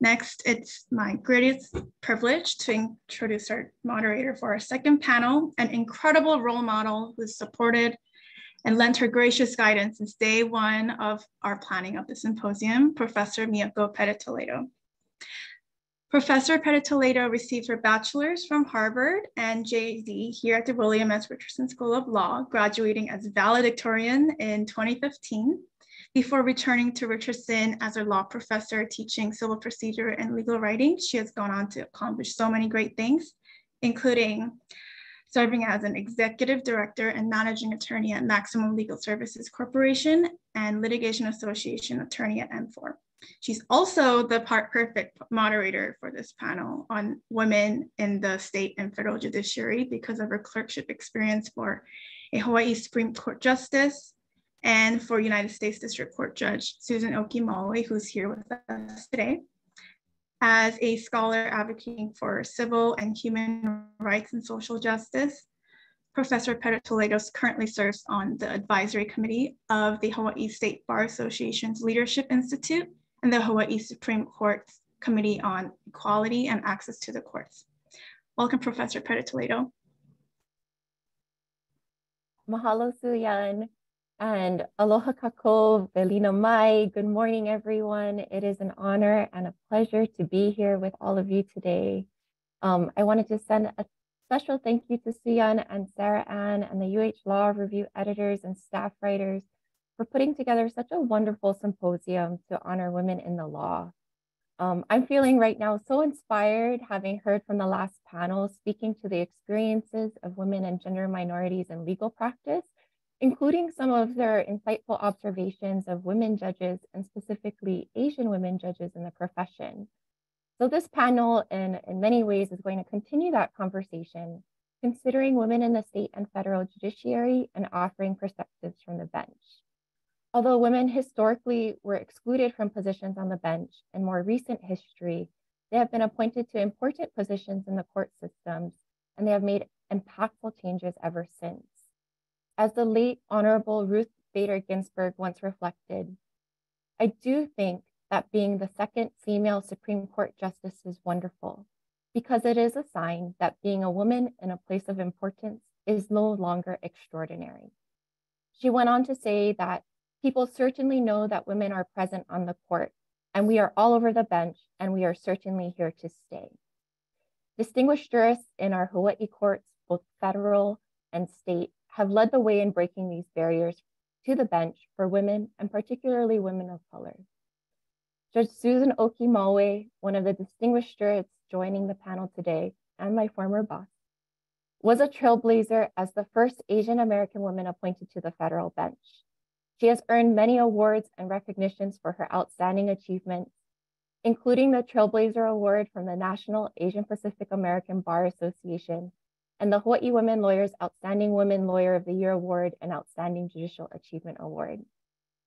Next, it's my greatest privilege to introduce our moderator for our second panel, an incredible role model who's supported and lent her gracious guidance since day one of our planning of the symposium, Professor Miyoko Pettit-Toledo. Professor Pettit-Toledo received her bachelor's from Harvard and JD here at the William S. Richardson School of Law, graduating as valedictorian in 2015 before returning to Richardson as a law professor teaching civil procedure and legal writing, she has gone on to accomplish so many great things, including serving as an executive director and managing attorney at Maximum Legal Services Corporation and litigation association attorney at M4. She's also the part perfect moderator for this panel on women in the state and federal judiciary because of her clerkship experience for a Hawaii Supreme Court justice, and for United States District Court Judge Susan Oki-Mollway, who's here with us today. As a scholar advocating for civil and human rights and social justice, Professor Pettit-Toledo currently serves on the advisory committee of the Hawaii State Bar Association's Leadership Institute and the Hawaii Supreme Court's Committee on Equality and Access to the Courts. Welcome, Professor Pettit-Toledo. Mahalo, Suyan. And aloha kako, velina mai. Good morning, everyone. It is an honor and a pleasure to be here with all of you today. Um, I wanted to send a special thank you to Suyan and Sarah Ann and the UH Law Review editors and staff writers for putting together such a wonderful symposium to honor women in the law. Um, I'm feeling right now so inspired having heard from the last panel speaking to the experiences of women and gender minorities in legal practice including some of their insightful observations of women judges and specifically Asian women judges in the profession. So this panel in, in many ways is going to continue that conversation, considering women in the state and federal judiciary and offering perspectives from the bench. Although women historically were excluded from positions on the bench, in more recent history, they have been appointed to important positions in the court systems, and they have made impactful changes ever since. As the late Honorable Ruth Bader Ginsburg once reflected, I do think that being the second female Supreme Court justice is wonderful because it is a sign that being a woman in a place of importance is no longer extraordinary. She went on to say that people certainly know that women are present on the court, and we are all over the bench, and we are certainly here to stay. Distinguished jurists in our Hawaii courts, both federal and state, have led the way in breaking these barriers to the bench for women and particularly women of color. Judge Susan Oki-Mollway, one of the distinguished jurists joining the panel today, and my former boss, was a trailblazer as the first Asian American woman appointed to the federal bench. She has earned many awards and recognitions for her outstanding achievements, including the Trailblazer Award from the National Asian Pacific American Bar Association and the Hawaii Women Lawyers Outstanding Women Lawyer of the Year Award and Outstanding Judicial Achievement Award.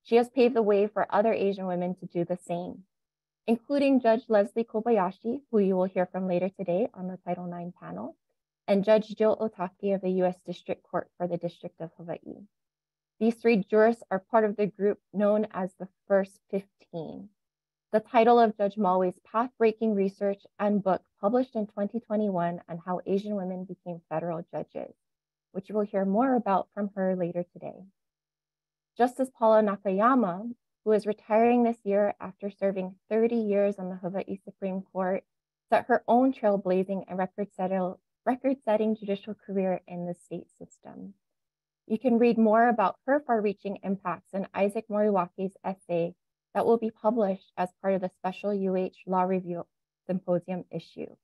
She has paved the way for other Asian women to do the same, including Judge Leslie Kobayashi, who you will hear from later today on the Title IX panel, and Judge Jill Otake of the U.S. District Court for the District of Hawaii. These three jurists are part of the group known as the First 15, the title of Judge Mollway's path-breaking research and book published in 2021 on how Asian women became federal judges, which you will hear more about from her later today. Justice Paula Nakayama, who is retiring this year after serving 30 years on the Hawaii Supreme Court, set her own trailblazing and record-setting judicial career in the state system. You can read more about her far-reaching impacts in Isaac Moriwaki's essay, that will be published as part of the special UH Law Review Symposium issue.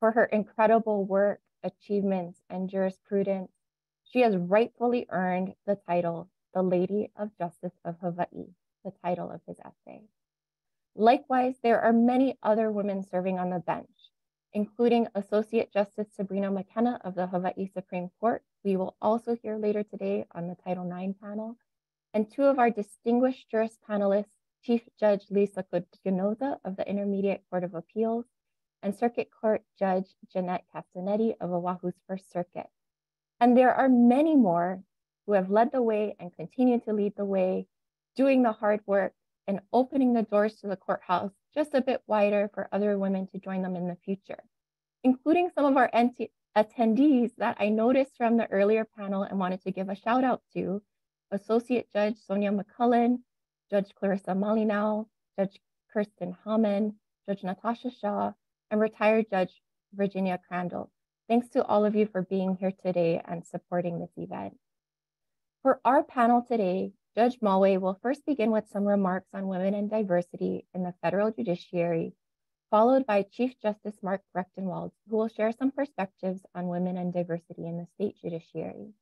For her incredible work, achievements, and jurisprudence, she has rightfully earned the title, the Lady of Justice of Hawaii, the title of his essay. Likewise, there are many other women serving on the bench, including Associate Justice Sabrina McKenna of the Hawaii Supreme Court. We will also hear later today on the Title IX panel, and two of our distinguished jurist panelists, Chief Judge Lisa Ginoza of the Intermediate Court of Appeals, and Circuit Court Judge Jeannette Castagnetti of Oahu's First Circuit. And there are many more who have led the way and continue to lead the way, doing the hard work and opening the doors to the courthouse just a bit wider for other women to join them in the future, including some of our attendees that I noticed from the earlier panel and wanted to give a shout out to, Associate Judge Sonja McCullen, Judge Clarissa Malinao, Judge Kirsten Hamann, Judge Natasha Shaw, and retired Judge Virginia Crandall. Thanks to all of you for being here today and supporting this event. For our panel today, Judge Mollway will first begin with some remarks on women and diversity in the federal judiciary, followed by Chief Justice Mark Recktenwald, who will share some perspectives on women and diversity in the state judiciary.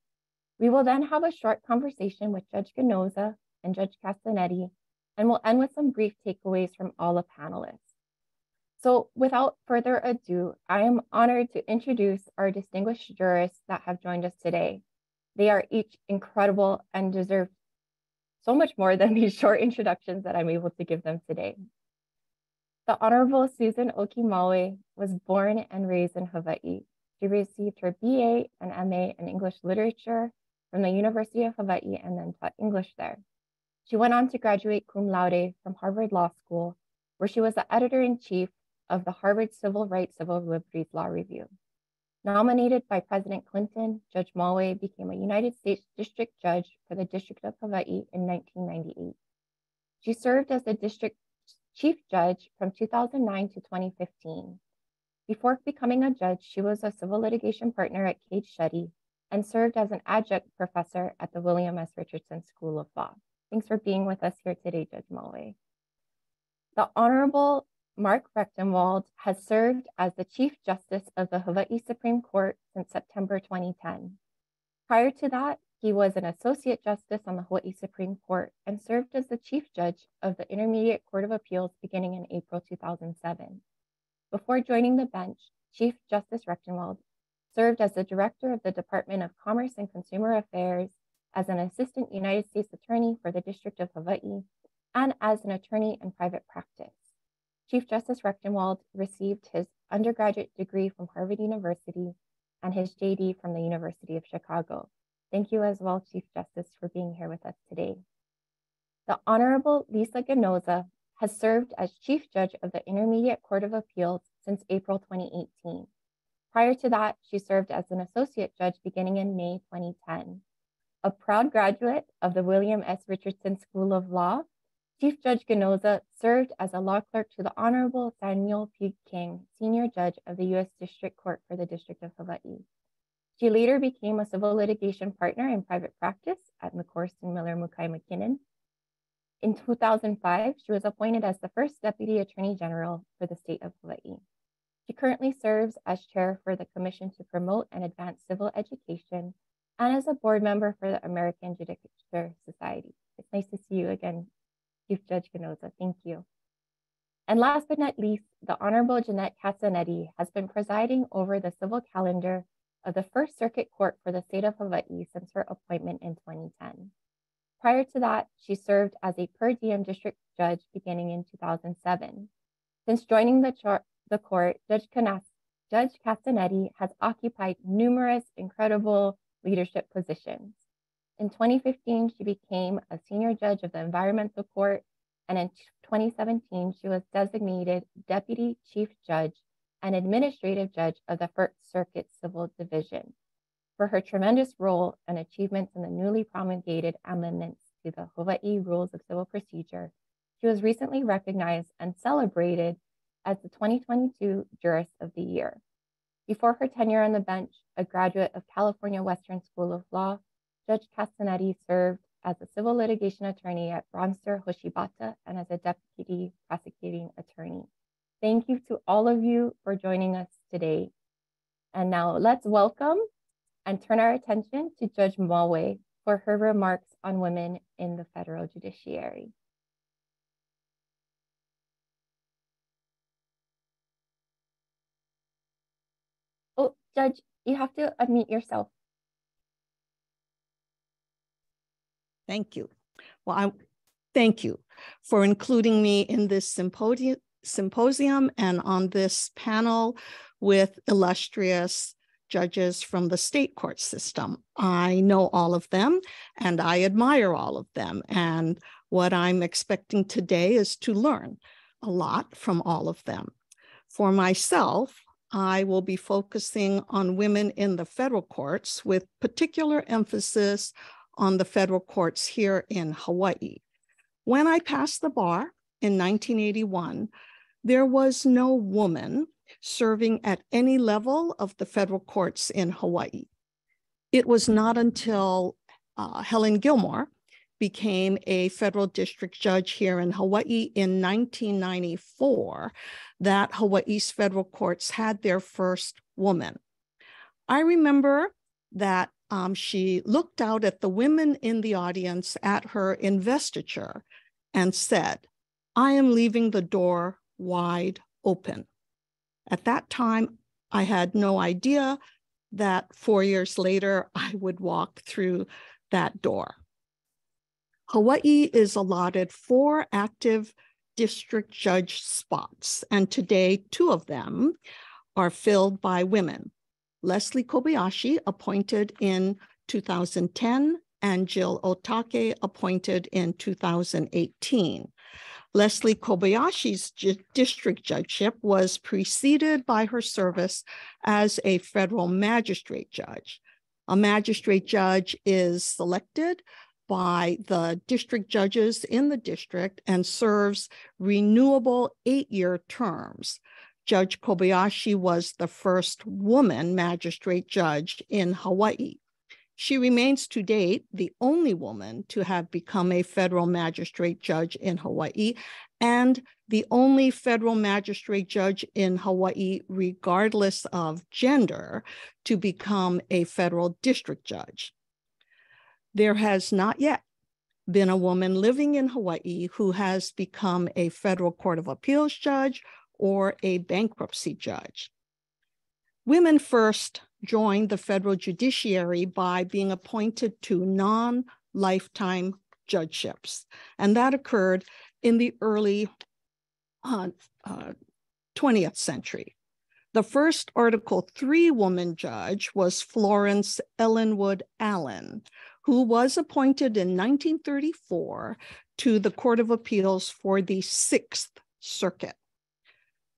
We will then have a short conversation with Judge Ginoza and Judge Castagnetti, and we'll end with some brief takeaways from all the panelists. So without further ado, I am honored to introduce our distinguished jurists that have joined us today. They are each incredible and deserve so much more than these short introductions that I'm able to give them today. The Honorable Susan Oki Mollway was born and raised in Hawaii. She received her BA and MA in English Literature from the University of Hawaii and then taught English there. She went on to graduate cum laude from Harvard Law School, where she was the editor in chief of the Harvard Civil Rights Civil Liberties Law Review. Nominated by President Clinton, Judge Mollway became a United States District Judge for the District of Hawaii in 1998. She served as the District Chief Judge from 2009 to 2015. Before becoming a judge, she was a civil litigation partner at Cades Schutte and served as an adjunct professor at the William S. Richardson School of Law. Thanks for being with us here today, Judge Mollway. The Honorable Mark Recktenwald has served as the Chief Justice of the Hawaii Supreme Court since September 2010. Prior to that, he was an Associate Justice on the Hawaii Supreme Court and served as the Chief Judge of the Intermediate Court of Appeals beginning in April 2007. Before joining the bench, Chief Justice Recktenwald served as the director of the Department of Commerce and Consumer Affairs, as an assistant United States attorney for the District of Hawaii, and as an attorney in private practice. Chief Justice Recktenwald received his undergraduate degree from Harvard University and his JD from the University of Chicago. Thank you as well, Chief Justice, for being here with us today. The Honorable Lisa Ginoza has served as Chief Judge of the Intermediate Court of Appeals since April 2018. Prior to that, she served as an associate judge beginning in May 2010. A proud graduate of the William S. Richardson School of Law, Chief Judge Ginoza served as a law clerk to the Honorable Samuel P. King, Senior Judge of the U.S. District Court for the District of Hawaii. She later became a civil litigation partner in private practice at McCorriston Miller Mukai MacKinnon. In 2005, she was appointed as the first Deputy Attorney General for the state of Hawaii. She currently serves as chair for the Commission to Promote and Advance Civil Education and as a board member for the American Judicial Society. It's nice to see you again, Chief Judge Ginoza. Thank you. And last but not least, the Honorable Jeannette Castagnetti has been presiding over the civil calendar of the First Circuit Court for the state of Hawaii since her appointment in 2010. Prior to that, she served as a per diem district judge beginning in 2007. Since joining the, the court, Judge, Canas Judge Castagnetti has occupied numerous incredible leadership positions. In 2015, she became a senior judge of the Environmental Court, and in 2017, she was designated Deputy Chief Judge and Administrative Judge of the First Circuit Civil Division. For her tremendous role and achievements in the newly promulgated amendments to the Hawaii Rules of Civil Procedure, she was recently recognized and celebrated as the 2022 Jurist of the Year. Before her tenure on the bench, a graduate of California Western School of Law, Judge Castagnetti served as a civil litigation attorney at Bronster Hoshibata and as a deputy prosecuting attorney. Thank you to all of you for joining us today. And now let's welcome and turn our attention to Judge Mollway for her remarks on women in the federal judiciary. Judge, you have to unmute yourself. Thank you. Well, I thank you for including me in this symposium, symposium and on this panel with illustrious judges from the state court system. I know all of them and I admire all of them. And what I'm expecting today is to learn a lot from all of them. For myself, I will be focusing on women in the federal courts with particular emphasis on the federal courts here in Hawaii. When I passed the bar in 1981, there was no woman serving at any level of the federal courts in Hawaii. It was not until uh, Helen Gillmor became a federal district judge here in Hawaii in 1994 that Hawaii's federal courts had their first woman. I remember that um, she looked out at the women in the audience at her investiture and said, I am leaving the door wide open. At that time, I had no idea that four years later, I would walk through that door. Hawaii is allotted four active district judge spots, and today two of them are filled by women. Leslie Kobayashi, appointed in 2010, and Jill Otake, appointed in 2018. Leslie Kobayashi's district judgeship was preceded by her service as a federal magistrate judge. A magistrate judge is selected by the district judges in the district and serves renewable eight year terms. Judge Kobayashi was the first woman magistrate judge in Hawaii. She remains to date the only woman to have become a federal magistrate judge in Hawaii and the only federal magistrate judge in Hawaii, regardless of gender, to become a federal district judge. There has not yet been a woman living in Hawaii who has become a federal court of appeals judge or a bankruptcy judge. Women first joined the federal judiciary by being appointed to non lifetime judgeships. And that occurred in the early uh, uh, 20th century. The first Article 3 woman judge was Florence Ellenwood Allen, who was appointed in 1934 to the Court of Appeals for the Sixth Circuit.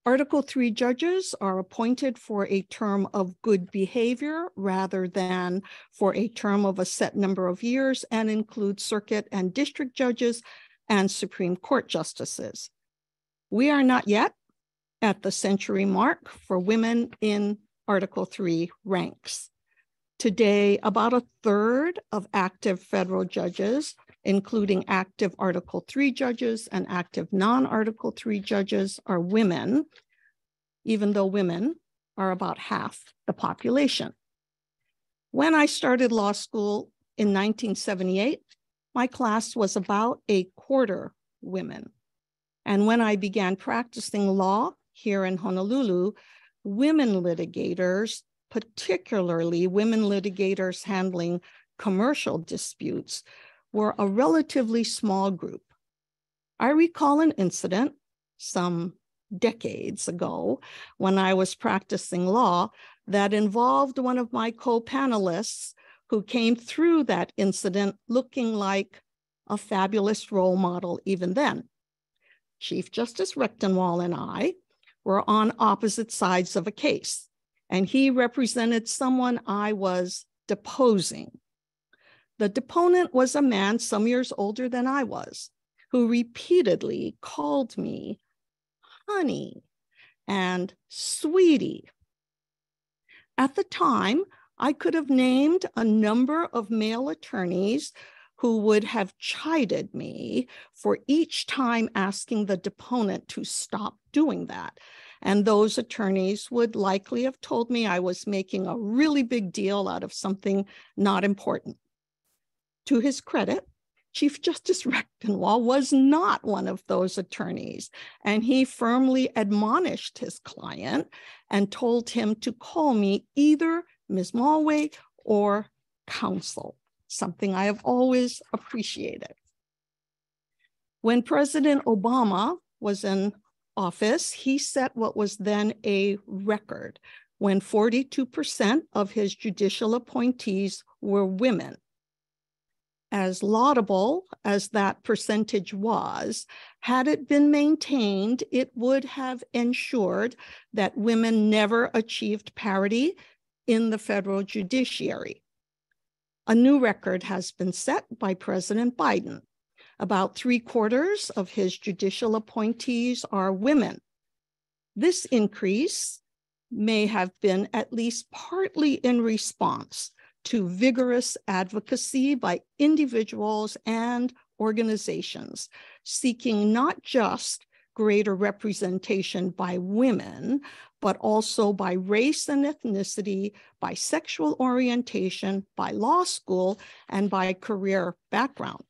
Article 3 judges are appointed for a term of good behavior rather than for a term of a set number of years and include circuit and district judges and Supreme Court justices. We are not yet at the century mark for women in Article 3 ranks. Today, about a third of active federal judges including active Article 3 judges and active non Article 3 judges, are women, even though women are about half the population. When I started law school in 1978, my class was about a quarter women. And when I began practicing law here in Honolulu, women litigators, particularly women litigators handling commercial disputes, were a relatively small group. I recall an incident some decades ago when I was practicing law that involved one of my co panelists who came through that incident looking like a fabulous role model even then. Chief Justice Recktenwald and I were on opposite sides of a case, and he represented someone I was deposing. The deponent was a man some years older than I was, who repeatedly called me honey and sweetie. At the time, I could have named a number of male attorneys who would have chided me for each time asking the deponent to stop doing that. And those attorneys would likely have told me I was making a really big deal out of something not important. To his credit, Chief Justice Recktenwald was not one of those attorneys, and he firmly admonished his client and told him to call me either Ms. Mollway or counsel, something I have always appreciated. When President Obama was in office, he set what was then a record when 42% of his judicial appointees were women as laudable as that percentage was, had it been maintained, it would have ensured that women never achieved parity in the federal judiciary. A new record has been set by President Biden. About three quarters of his judicial appointees are women. This increase may have been at least partly in response to vigorous advocacy by individuals and organizations seeking not just greater representation by women, but also by race and ethnicity, by sexual orientation, by law school, and by career background.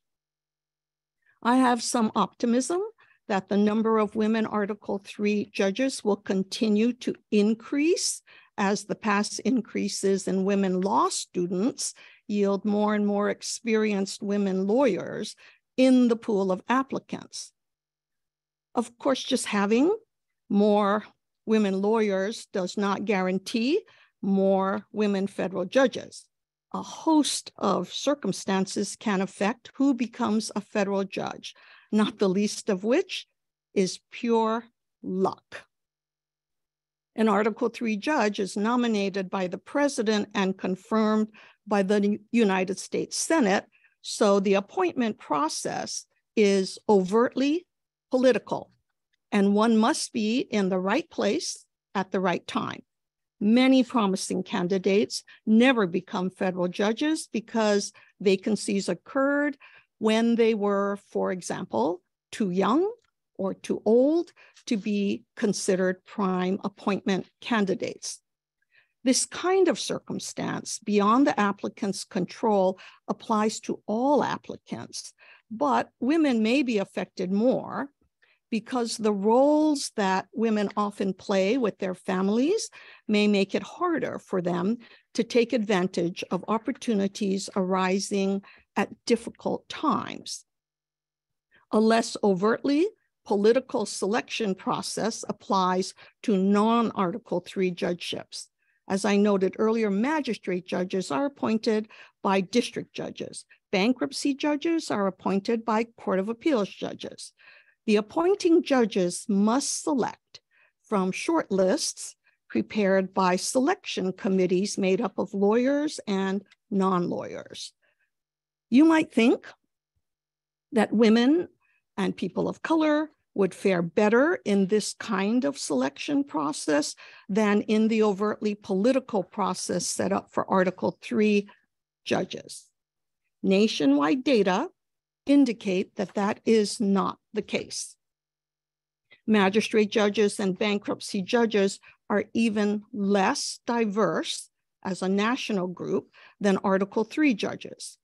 I have some optimism that the number of women Article 3 judges will continue to increase as the past increases in women law students yield more and more experienced women lawyers in the pool of applicants. Of course, just having more women lawyers does not guarantee more women federal judges. A host of circumstances can affect who becomes a federal judge, not the least of which is pure luck. An Article 3 judge is nominated by the president and confirmed by the United States Senate. So the appointment process is overtly political, and one must be in the right place at the right time. Many promising candidates never become federal judges because vacancies occurred when they were, for example, too young or too old to be considered prime appointment candidates. This kind of circumstance beyond the applicant's control applies to all applicants, but women may be affected more because the roles that women often play with their families may make it harder for them to take advantage of opportunities arising at difficult times. A less overtly political selection process applies to non-Article 3 judgeships. As I noted earlier, magistrate judges are appointed by district judges. Bankruptcy judges are appointed by Court of Appeals judges. The appointing judges must select from short lists prepared by selection committees made up of lawyers and non-lawyers. You might think that women and people of color would fare better in this kind of selection process than in the overtly political process set up for Article 3 judges. Nationwide data indicate that that is not the case. Magistrate judges and bankruptcy judges are even less diverse as a national group than Article 3 judges.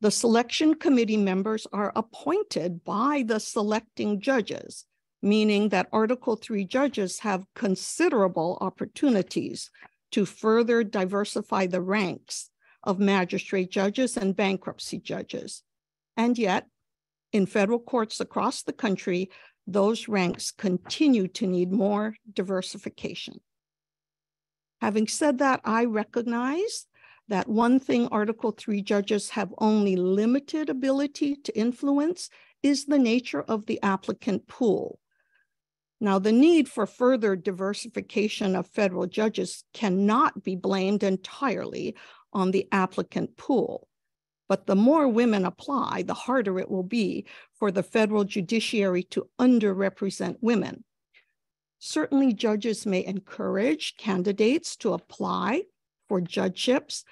The selection committee members are appointed by the selecting judges, meaning that Article 3 judges have considerable opportunities to further diversify the ranks of magistrate judges and bankruptcy judges. And yet, in federal courts across the country, those ranks continue to need more diversification. Having said that, I recognize that one thing Article 3 judges have only limited ability to influence is the nature of the applicant pool. Now, the need for further diversification of federal judges cannot be blamed entirely on the applicant pool. But the more women apply, the harder it will be for the federal judiciary to underrepresent women. Certainly, judges may encourage candidates to apply for judgeships,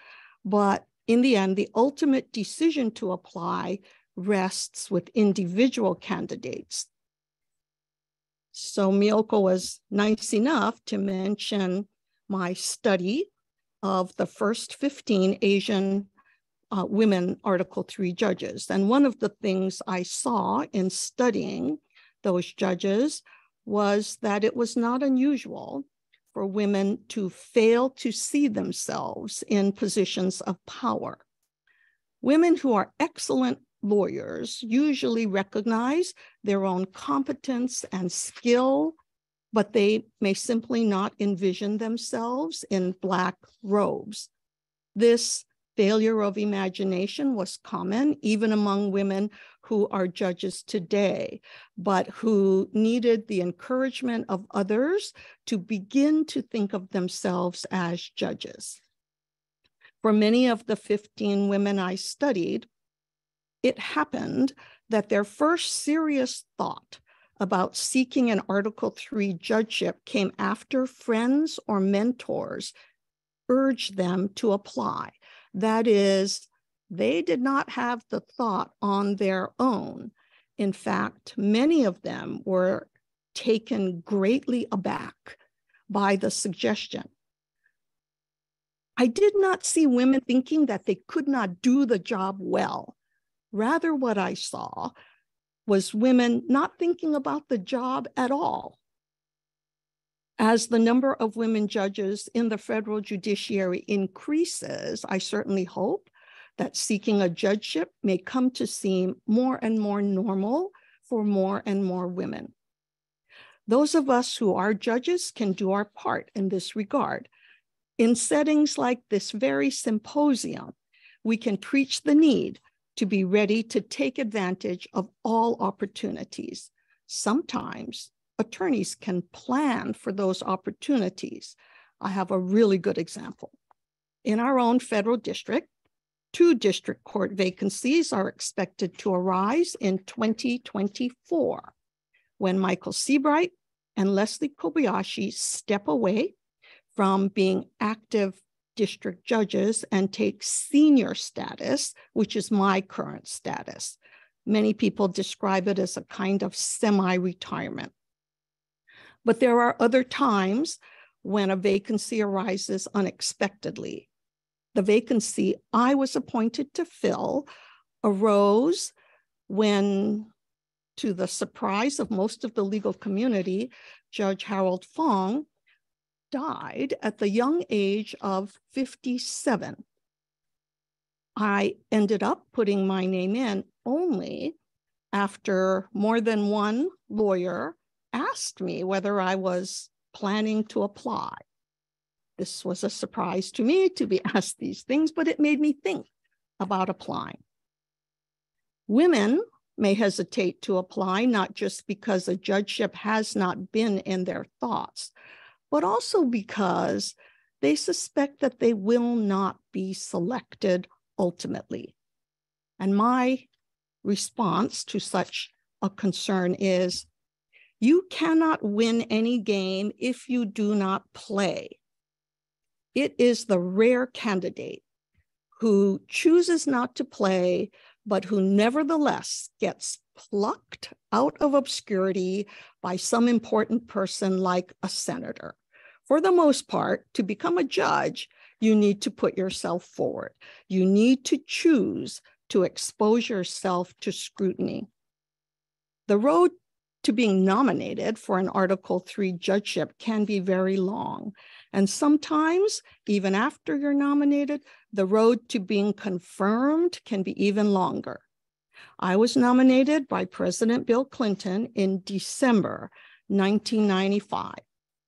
but in the end, the ultimate decision to apply rests with individual candidates. So Miyoko was nice enough to mention my study of the first 15 Asian uh, women Article 3 judges. And one of the things I saw in studying those judges was that it was not unusual for women to fail to see themselves in positions of power. Women who are excellent lawyers usually recognize their own competence and skill, but they may simply not envision themselves in Black robes. This failure of imagination was common, even among women who are judges today, but who needed the encouragement of others to begin to think of themselves as judges. For many of the 15 women I studied, it happened that their first serious thought about seeking an Article 3 judgeship came after friends or mentors urged them to apply. That is, they did not have the thought on their own. In fact, many of them were taken greatly aback by the suggestion. I did not see women thinking that they could not do the job well. Rather, what I saw was women not thinking about the job at all. As the number of women judges in the federal judiciary increases, I certainly hope that seeking a judgeship may come to seem more and more normal for more and more women. Those of us who are judges can do our part in this regard. In settings like this very symposium, we can preach the need to be ready to take advantage of all opportunities. Sometimes attorneys can plan for those opportunities. I have a really good example. In our own federal district, two district court vacancies are expected to arise in 2024 when Michael Seabright and Leslie Kobayashi step away from being active district judges and take senior status, which is my current status. Many people describe it as a kind of semi retirement. But there are other times when a vacancy arises unexpectedly the vacancy I was appointed to fill arose when, to the surprise of most of the legal community, Judge Harold Fong died at the young age of 57. I ended up putting my name in only after more than one lawyer asked me whether I was planning to apply. This was a surprise to me to be asked these things, but it made me think about applying. Women may hesitate to apply, not just because a judgeship has not been in their thoughts, but also because they suspect that they will not be selected ultimately. And my response to such a concern is you cannot win any game if you do not play. It is the rare candidate who chooses not to play, but who nevertheless gets plucked out of obscurity by some important person like a senator. For the most part, to become a judge, you need to put yourself forward. You need to choose to expose yourself to scrutiny. The road to being nominated for an Article 3 judgeship can be very long. And sometimes, even after you're nominated, the road to being confirmed can be even longer. I was nominated by President Bill Clinton in December 1995.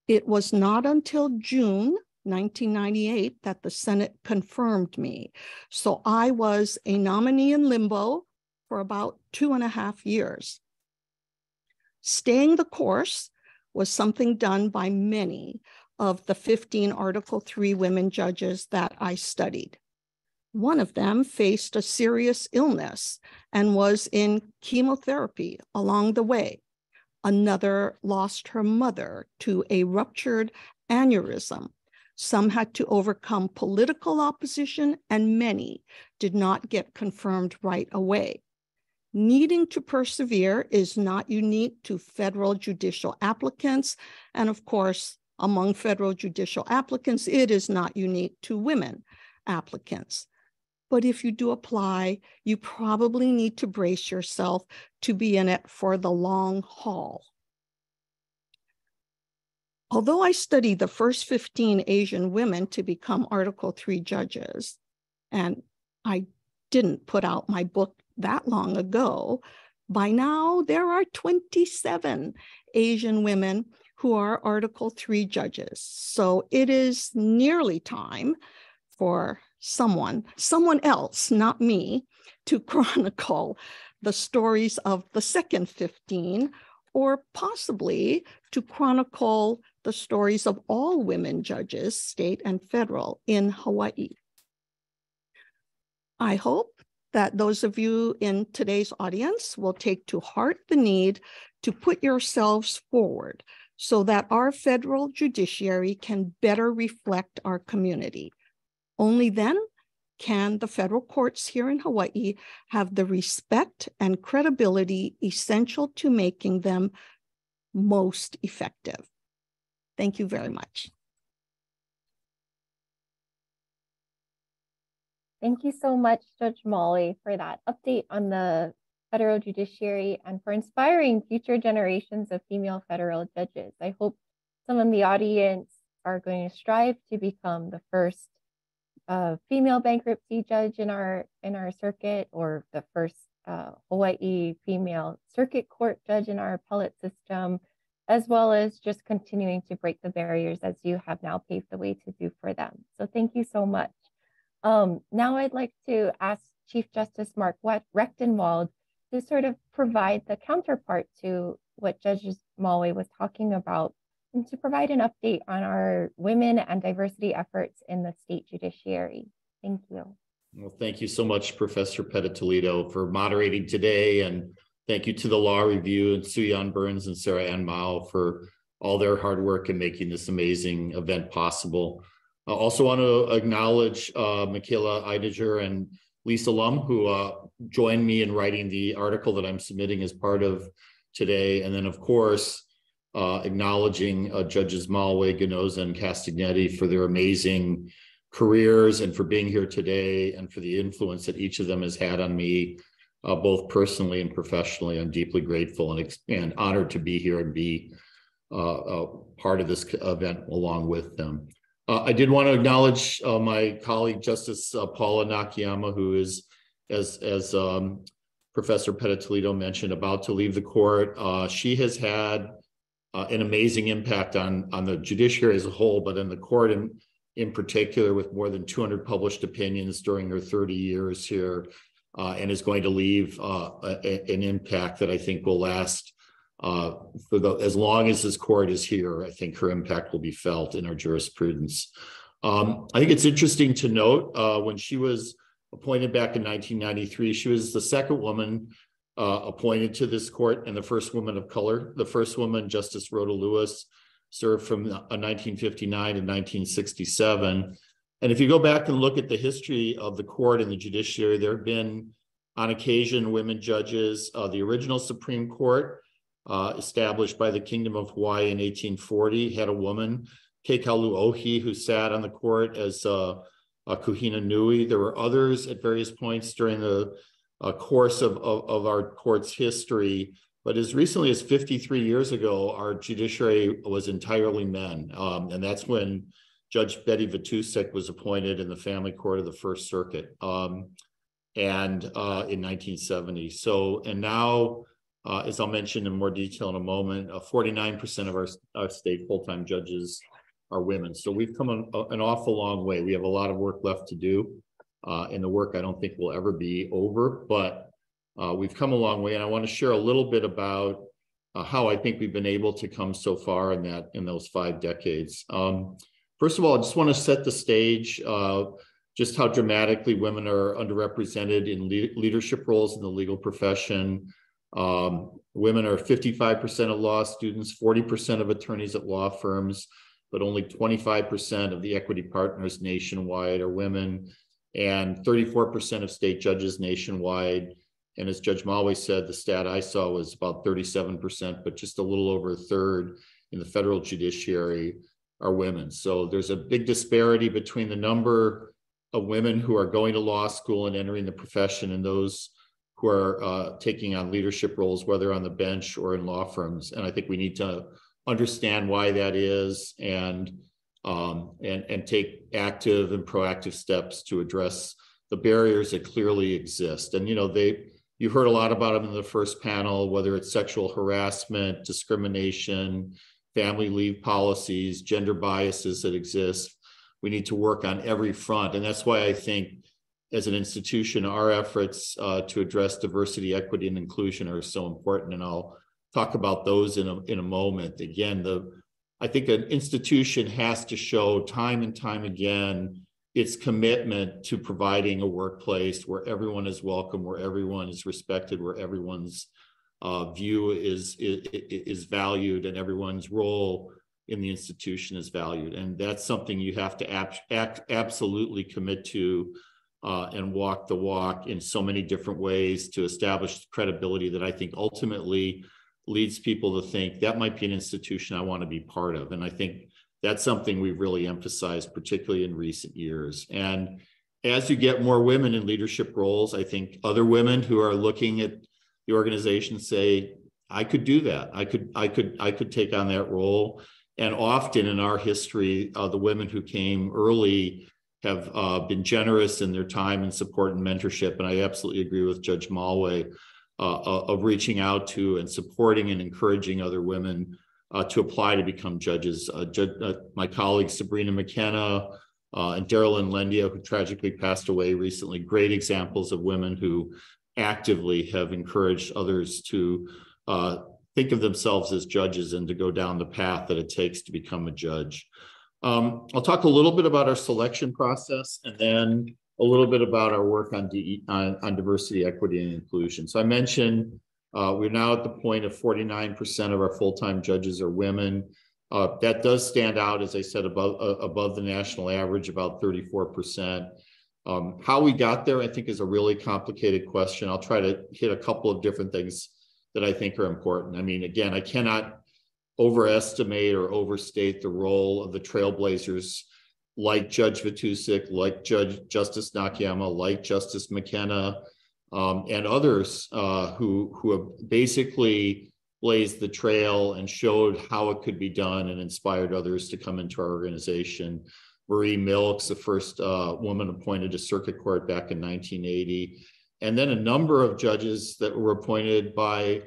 It was not until June 1998 that the Senate confirmed me. So I was a nominee in limbo for about two and a half years. Staying the course was something done by many of the 15 Article 3 women judges that I studied. One of them faced a serious illness and was in chemotherapy along the way. Another lost her mother to a ruptured aneurysm. Some had to overcome political opposition, and many did not get confirmed right away. Needing to persevere is not unique to federal judicial applicants. And of course, among federal judicial applicants, it is not unique to women applicants. But if you do apply, you probably need to brace yourself to be in it for the long haul. Although I studied the first 15 Asian women to become Article 3 judges, and I didn't put out my book that long ago, by now there are 27 Asian women who are Article 3 judges. So it is nearly time for someone, someone else, not me, to chronicle the stories of the second 15, or possibly to chronicle the stories of all women judges, state and federal, in Hawaii. I hope that those of you in today's audience will take to heart the need to put yourselves forward so that our federal judiciary can better reflect our community. Only then can the federal courts here in Hawaii have the respect and credibility essential to making them most effective. Thank you very much. Thank you so much, Judge Molly, for that update on the federal judiciary and for inspiring future generations of female federal judges. I hope some in the audience are going to strive to become the first uh, female bankruptcy judge in our in our circuit or the first uh, Hawaii female circuit court judge in our appellate system, as well as just continuing to break the barriers as you have now paved the way to do for them. So thank you so much. Um, now I'd like to ask Chief Justice Mark Recktenwald to sort of provide the counterpart to what Judge Molly was talking about and to provide an update on our women and diversity efforts in the state judiciary. Thank you. Well, thank you so much, Professor Pettit-Toledo, for moderating today. And thank you to the Law Review and Sue-Yan Burns and Sarah Ann Mao for all their hard work in making this amazing event possible. I also want to acknowledge uh, Michaela Eidinger and Lisa Lum, who uh, joined me in writing the article that I'm submitting as part of today. And then, of course, uh, acknowledging uh, Judges Mollway, Ginoza, and Castagnetti for their amazing careers and for being here today and for the influence that each of them has had on me, uh, both personally and professionally. I'm deeply grateful and, and honored to be here and be uh, part of this event along with them. Uh, I did want to acknowledge uh, my colleague, Justice uh, Paula Nakayama, who is, as, as um, Professor Pettit-Toledo mentioned, about to leave the court. Uh, she has had uh, an amazing impact on, on the judiciary as a whole, but in the court in, in particular, with more than 200 published opinions during her 30 years here, uh, and is going to leave a, an impact that I think will last uh, for the as long as this court is here, I think her impact will be felt in our jurisprudence. Um, I think it's interesting to note uh, when she was appointed back in 1993, she was the second woman uh, appointed to this court and the first woman of color. The first woman, Justice Rhoda Lewis, served from 1959 uh, to 1967. And if you go back and look at the history of the court and the judiciary, there have been on occasion women judges. Uh, the original Supreme Court uh, established by the Kingdom of Hawaii in 1840, had a woman, Kekauluohi, who sat on the court as uh, a Kuhina Nui. There were others at various points during the uh, course of, of, of, our court's history. But as recently as 53 years ago, our judiciary was entirely men. Um, and that's when Judge Betty Vitousek was appointed in the family court of the First Circuit um, and uh, in 1970. So, and now uh, as I'll mention in more detail in a moment, 49% uh, of our, our state full-time judges are women. So we've come an, an, awful long way. We have a lot of work left to do. Uh, and the work I don't think will ever be over, but uh, we've come a long way. And I want to share a little bit about uh, how I think we've been able to come so far in that in those five decades. Um, first of all, I just want to set the stage uh, just how dramatically women are underrepresented in le leadership roles in the legal profession. Um, women are 55% of law students, 40% of attorneys at law firms, but only 25% of the equity partners nationwide are women, and 34% of state judges nationwide. And as Judge Mollway said, the stat I saw was about 37%, but just a little over a third in the federal judiciary are women. So there's a big disparity between the number of women who are going to law school and entering the profession and those who are uh, taking on leadership roles, whether on the bench or in law firms. And I think we need to understand why that is and um, and and take active and proactive steps to address the barriers that clearly exist. And you know, they you heard a lot about them in the first panel, whether it's sexual harassment, discrimination, family leave policies, gender biases that exist. we need to work on every front. And that's why I think as an institution, our efforts uh, to address diversity, equity, and inclusion are so important. And I'll talk about those in a, in a moment. Again, the I think an institution has to show time and time again its commitment to providing a workplace where everyone is welcome, where everyone is respected, where everyone's uh, view is, is, is valued, and everyone's role in the institution is valued. And that's something you have to ab absolutely commit to uh, and walk the walk in so many different ways to establish credibility that I think ultimately leads people to think that might be an institution I want to be part of. And I think that's something we've really emphasized, particularly in recent years. And as you get more women in leadership roles, I think other women who are looking at the organization say, I could do that. I could, I could, I could take on that role. And often in our history, uh, the women who came early have uh, been generous in their time and support and mentorship. And I absolutely agree with Judge Mollway uh, uh, of reaching out to and supporting and encouraging other women uh, to apply to become judges. Uh, ju uh, my colleagues Sabrina McKenna and Darolyn Lendio, who tragically passed away recently, great examples of women who actively have encouraged others to think of themselves as judges and to go down the path that it takes to become a judge. Um, I'll talk a little bit about our selection process and then a little bit about our work on, DE, on, on diversity, equity, and inclusion. So I mentioned uh, we're now at the point of 49% of our full-time judges are women. Uh, that does stand out, as I said, above uh, above the national average, about 34%. Um, how we got there, I think, is a really complicated question. I'll try to hit a couple of different things that I think are important. I mean, again, I cannot overestimate or overstate the role of the trailblazers like Judge Vitousek, like Judge Justice Nakayama, like Justice McKenna, um, and others uh, who who have basically blazed the trail and showed how it could be done and inspired others to come into our organization. Marie Milks, the first uh, woman appointed to circuit court back in 1980, and then a number of judges that were appointed by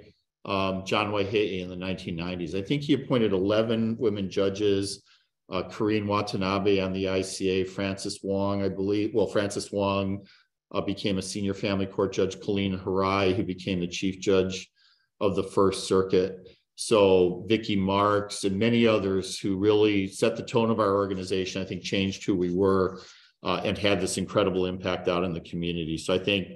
um, John Waihee in the 1990s. I think he appointed 11 women judges uh, Watanabe on the ICA, Francis Wong, I believe. Well, Francis Wong uh, became a senior family court judge, Colleen Hirai, who became the chief judge of the First Circuit. So Vicki Marks and many others who really set the tone of our organization, I think changed who we were uh, and had this incredible impact out in the community. So I think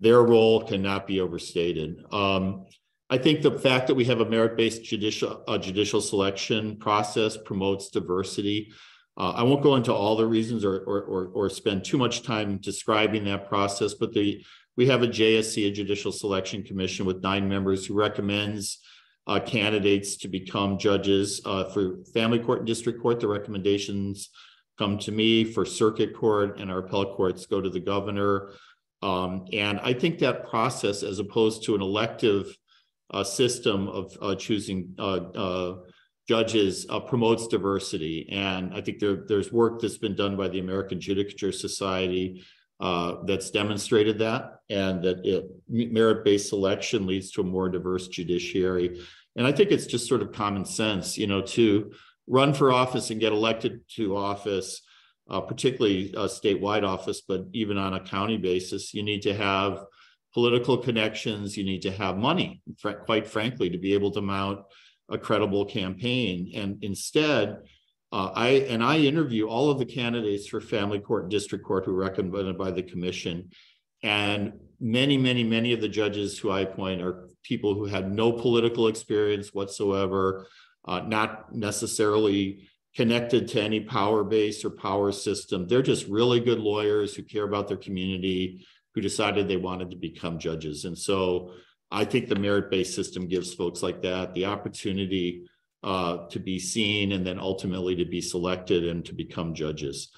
their role cannot be overstated. Um, I think the fact that we have a merit-based judicial judicial selection process promotes diversity. Uh, I won't go into all the reasons or, or, or, or, spend too much time describing that process, but the we have a JSC, a Judicial Selection Commission with nine members who recommends uh, candidates to become judges uh, for family court and district court. The recommendations come to me for circuit court and our appellate courts go to the governor. Um, and I think that process, as opposed to an elective system of uh, choosing uh, uh, judges promotes diversity. And I think there, there's work that's been done by the American Judicature Society that's demonstrated that, and that merit-based selection leads to a more diverse judiciary. And I think it's just sort of common sense, you know, to run for office and get elected to office, uh, particularly a statewide office, but even on a county basis, you need to have political connections, you need to have money, quite frankly, to be able to mount a credible campaign. And instead, uh, I and I interview all of the candidates for family court and district court who are recommended by the commission. And many, many, many of the judges who I appoint are people who had no political experience whatsoever, uh, not necessarily connected to any power base or power system. They're just really good lawyers who care about their community, who decided they wanted to become judges. And so I think the merit-based system gives folks like that the opportunity uh, to be seen and then ultimately to be selected and to become judges.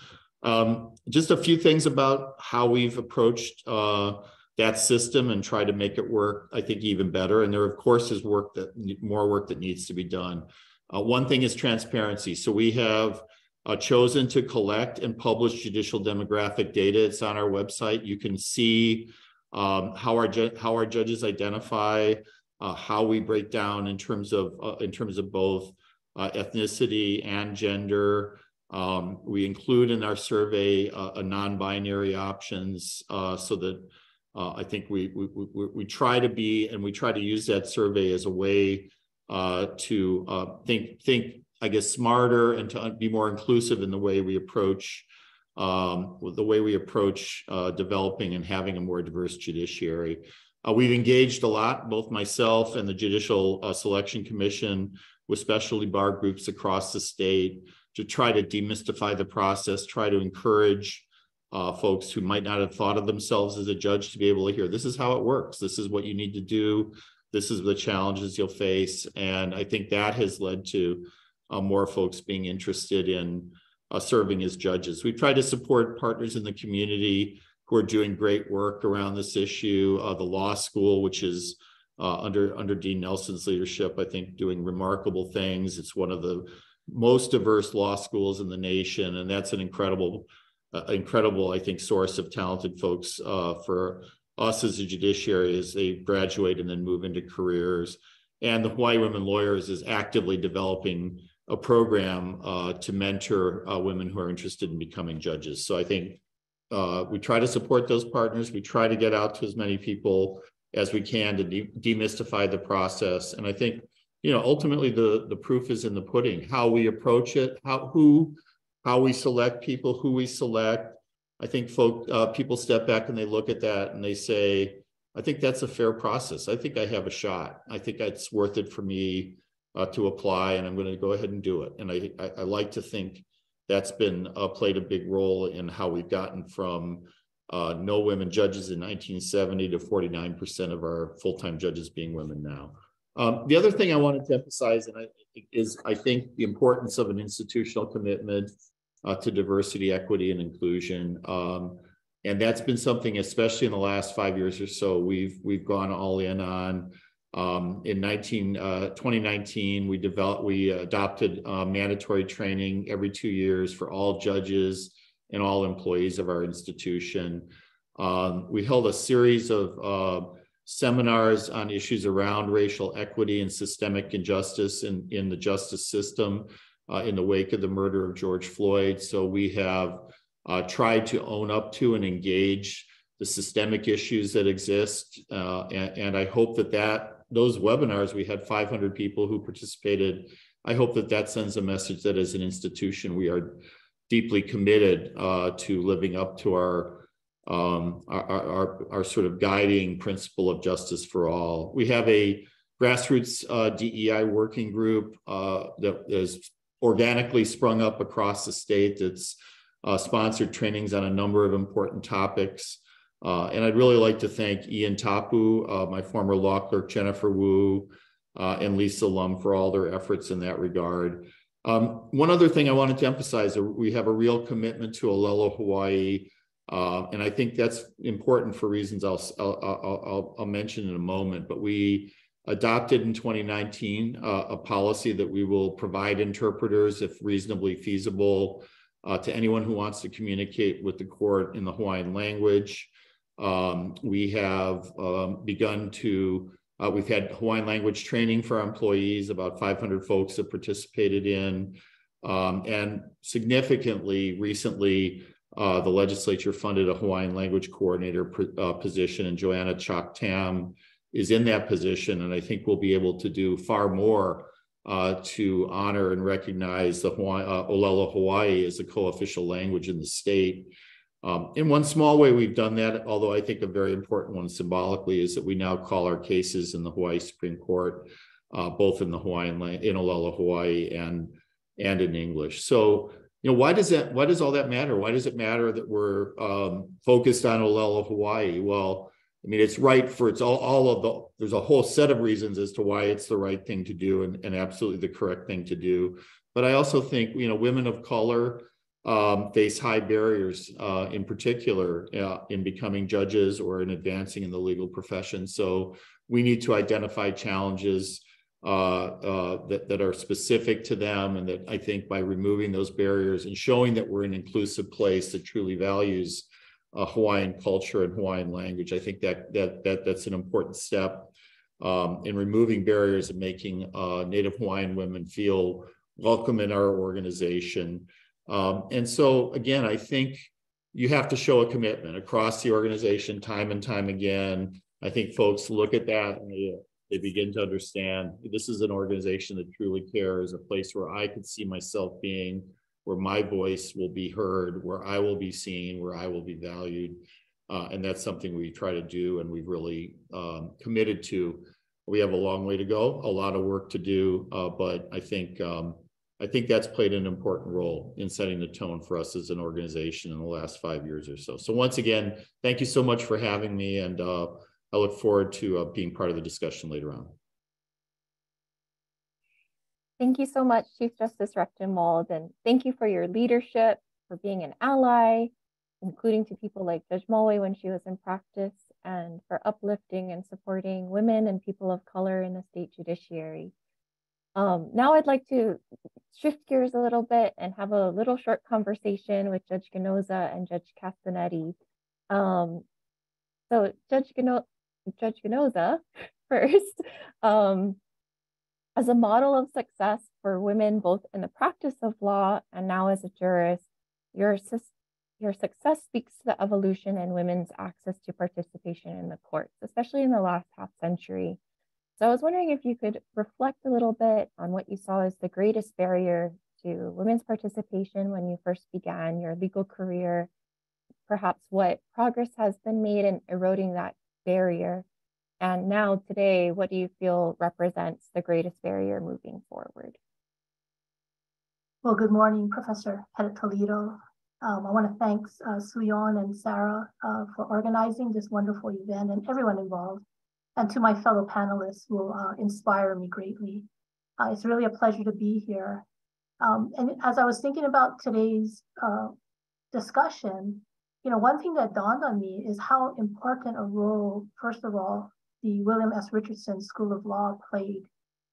Um, just a few things about how we've approached uh, that system and try to make it work, I think, even better. And there, of course, is work that more work that needs to be done. Uh, one thing is transparency. So we have uh, chosen to collect and publish judicial demographic data. It's on our website. You can see um, how our how our judges identify, uh, how we break down in terms of uh, in terms of both uh, ethnicity and gender, Um, we include in our survey uh, a non-binary options uh, so that I think we, we, we, we, try to be and we try to use that survey as a way to think, think, I guess, smarter and to be more inclusive in the way we approach um, the way we approach uh, developing and having a more diverse judiciary. we've engaged a lot, both myself and the Judicial Selection Commission with specialty bar groups across the state to try to demystify the process, try to encourage uh, folks who might not have thought of themselves as a judge to be able to hear this is how it works. This is what you need to do. This is the challenges you'll face. And I think that has led to uh, more folks being interested in uh, serving as judges. We try to support partners in the community who are doing great work around this issue. Uh, the law school, which is uh, under under Dean Nelson's leadership, I think doing remarkable things. It's one of the most diverse law schools in the nation, and that's an incredible, uh, incredible, I think, source of talented folks uh, for us as a judiciary as they graduate and then move into careers. And the Hawaii Women Lawyers is actively developing a program uh, to mentor uh, women who are interested in becoming judges. So I think uh, we try to support those partners. We try to get out to as many people as we can to de demystify the process. And I think you know, ultimately the, the proof is in the pudding, how we approach it, how, who, how we select people, who we select. I think folk, uh, people step back and they look at that and they say, I think that's a fair process. I think I have a shot. I think it's worth it for me uh, to apply and I'm going to go ahead and do it. And I, I, I like to think that's been uh, played a big role in how we've gotten from uh, no women judges in 1970 to 49% of our full-time judges being women now. Um, the other thing I wanted to emphasize and I, is I think the importance of an institutional commitment uh, to diversity, equity, and inclusion. Um, and that's been something, especially in the last five years or so, we've we've gone all in on. Um, in 19, uh, 2019, we developed, we adopted uh, mandatory training every two years for all judges and all employees of our institution. Um, we held a series of uh, seminars on issues around racial equity and systemic injustice in, in the justice system uh, in the wake of the murder of George Floyd. So we have uh, tried to own up to and engage the systemic issues that exist. Uh, and, and, I hope that that those webinars, we had 500 people who participated. I hope that that sends a message that as an institution, we are deeply committed uh, to living up to our um, our, our, our, sort of guiding principle of justice for all. We have a grassroots uh, DEI working group uh, has organically sprung up across the state that's uh, sponsored trainings on a number of important topics. Uh, and I'd really like to thank Ian Tapu, uh, my former law clerk, Jennifer Wu, uh, and Lisa Lum for all their efforts in that regard. Um, one other thing I wanted to emphasize, we have a real commitment to Olelo Hawaii uh, and I think that's important for reasons I'll, I'll, I'll, I'll, mention in a moment. But we adopted in 2019 uh, a policy that we will provide interpreters, if reasonably feasible, uh, to anyone who wants to communicate with the court in the Hawaiian language. Um, we have um, begun to, uh, we've had Hawaiian language training for our employees, about 500 folks have participated in. Um, and significantly recently, uh, the legislature funded a Hawaiian language coordinator uh, position, and Joanna Chalk Tam is in that position. And I think we'll be able to do far more uh, to honor and recognize the Hawaii, uh, Olelo Hawaii as a co-official language in the state. Um, in one small way, we've done that, although I think a very important one symbolically is that we now call our cases in the Hawaii Supreme Court, uh, both in the Hawaiian in Olelo Hawaii and and in English. So you know why does that why does all that matter? Why does it matter that we're um, focused on olelo hawaii? Well i mean it's right for it's all, all of the there's a whole set of reasons as to why it's the right thing to do and, and absolutely the correct thing to do. But i also think you know women of color um, face high barriers uh, in particular uh, in becoming judges or in advancing in the legal profession so we need to identify challenges uh, uh, that, that are specific to them. And that I think by removing those barriers and showing that we're an inclusive place that truly values uh, Hawaiian culture and Hawaiian language, I think that, that, that that's an important step um, in removing barriers and making uh, Native Hawaiian women feel welcome in our organization. Um, and so again, I think you have to show a commitment across the organization time and time again. I think folks look at that and they, they begin to understand this is an organization that truly cares, a place where I could see myself being, where my voice will be heard, where I will be seen, where I will be valued. Uh, and that's something we try to do and we've really um, committed to. We have a long way to go, a lot of work to do, uh, but I think um, I think that's played an important role in setting the tone for us as an organization in the last five years or so. So once again, thank you so much for having me, and uh, I look forward to uh, being part of the discussion later on. Thank you so much, Chief Justice Recktenwald, and thank you for your leadership, for being an ally, including to people like Judge Mollway when she was in practice, and for uplifting and supporting women and people of color in the state judiciary. Um, now I'd like to shift gears a little bit and have a little short conversation with Judge Ginoza and Judge Castagnetti. Um, so Judge, Gino Judge Ginoza first, um, as a model of success for women both in the practice of law and now as a jurist, your, your success speaks to the evolution in women's access to participation in the courts, especially in the last half century. So I was wondering if you could reflect a little bit on what you saw as the greatest barrier to women's participation when you first began your legal career, perhaps what progress has been made in eroding that barrier. And now, today, what do you feel represents the greatest barrier moving forward? Well, good morning, Professor Pettit-Toledo. Um, I want to thank uh, Suyon and Sarah uh, for organizing this wonderful event and everyone involved and to my fellow panelists who uh, inspire me greatly. Uh, it's really a pleasure to be here. Um, and as I was thinking about today's uh, discussion, you know, one thing that dawned on me is how important a role, first of all, the William S. Richardson School of Law played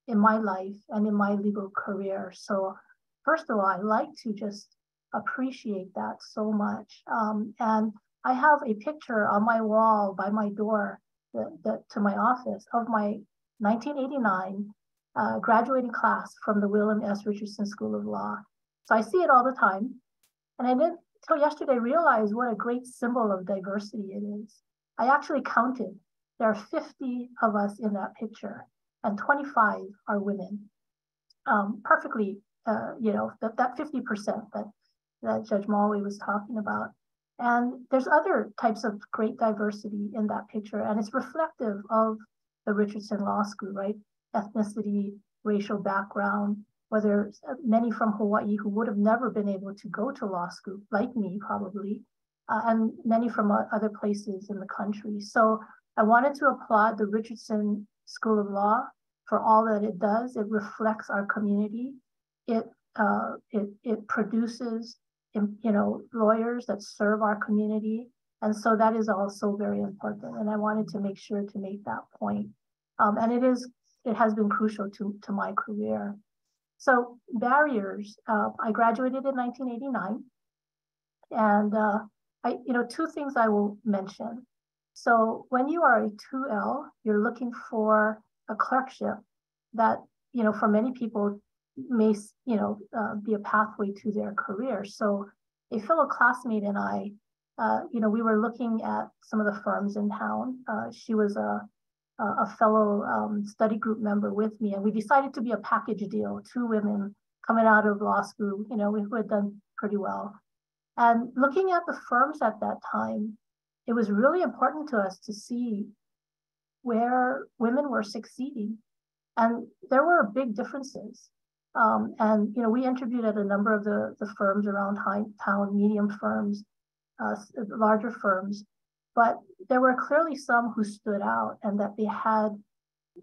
in my life and in my legal career. So, first of all, I like to just appreciate that so much. Um, and I have a picture on my wall by my door the, the, to my office of my 1989 uh, graduating class from the William S. Richardson School of Law. So I see it all the time. And I didn't until yesterday realize what a great symbol of diversity it is. I actually counted. There are 50 of us in that picture, and 25 are women. Um, perfectly, uh, you know, that, that 50% that, that Judge Mollway was talking about. And there's other types of great diversity in that picture, and it's reflective of the Richardson Law School, right? Ethnicity, racial background, whether many from Hawaii who would have never been able to go to law school, like me probably, uh, and many from other places in the country. So I wanted to applaud the Richardson School of Law for all that it does. It reflects our community. It uh, it, it produces you know, lawyers that serve our community. And so that is also very important. And I wanted to make sure to make that point. Um, and it is, it has been crucial to, to my career. So barriers, uh, I graduated in 1989. And uh, I, you know, two things I will mention. So when you are a 2L, you're looking for a clerkship that, you know, for many people may you know uh, be a pathway to their career. So a fellow classmate and I, uh, you know, we were looking at some of the firms in town. Uh, she was a a fellow um, study group member with me, and we decided to be a package deal. Two women coming out of law school, you know, we had done pretty well. And looking at the firms at that time, it was really important to us to see where women were succeeding. And there were big differences. Um, and you know, we interviewed at a number of the, the firms around high town, medium firms, uh, larger firms, but there were clearly some who stood out and that they had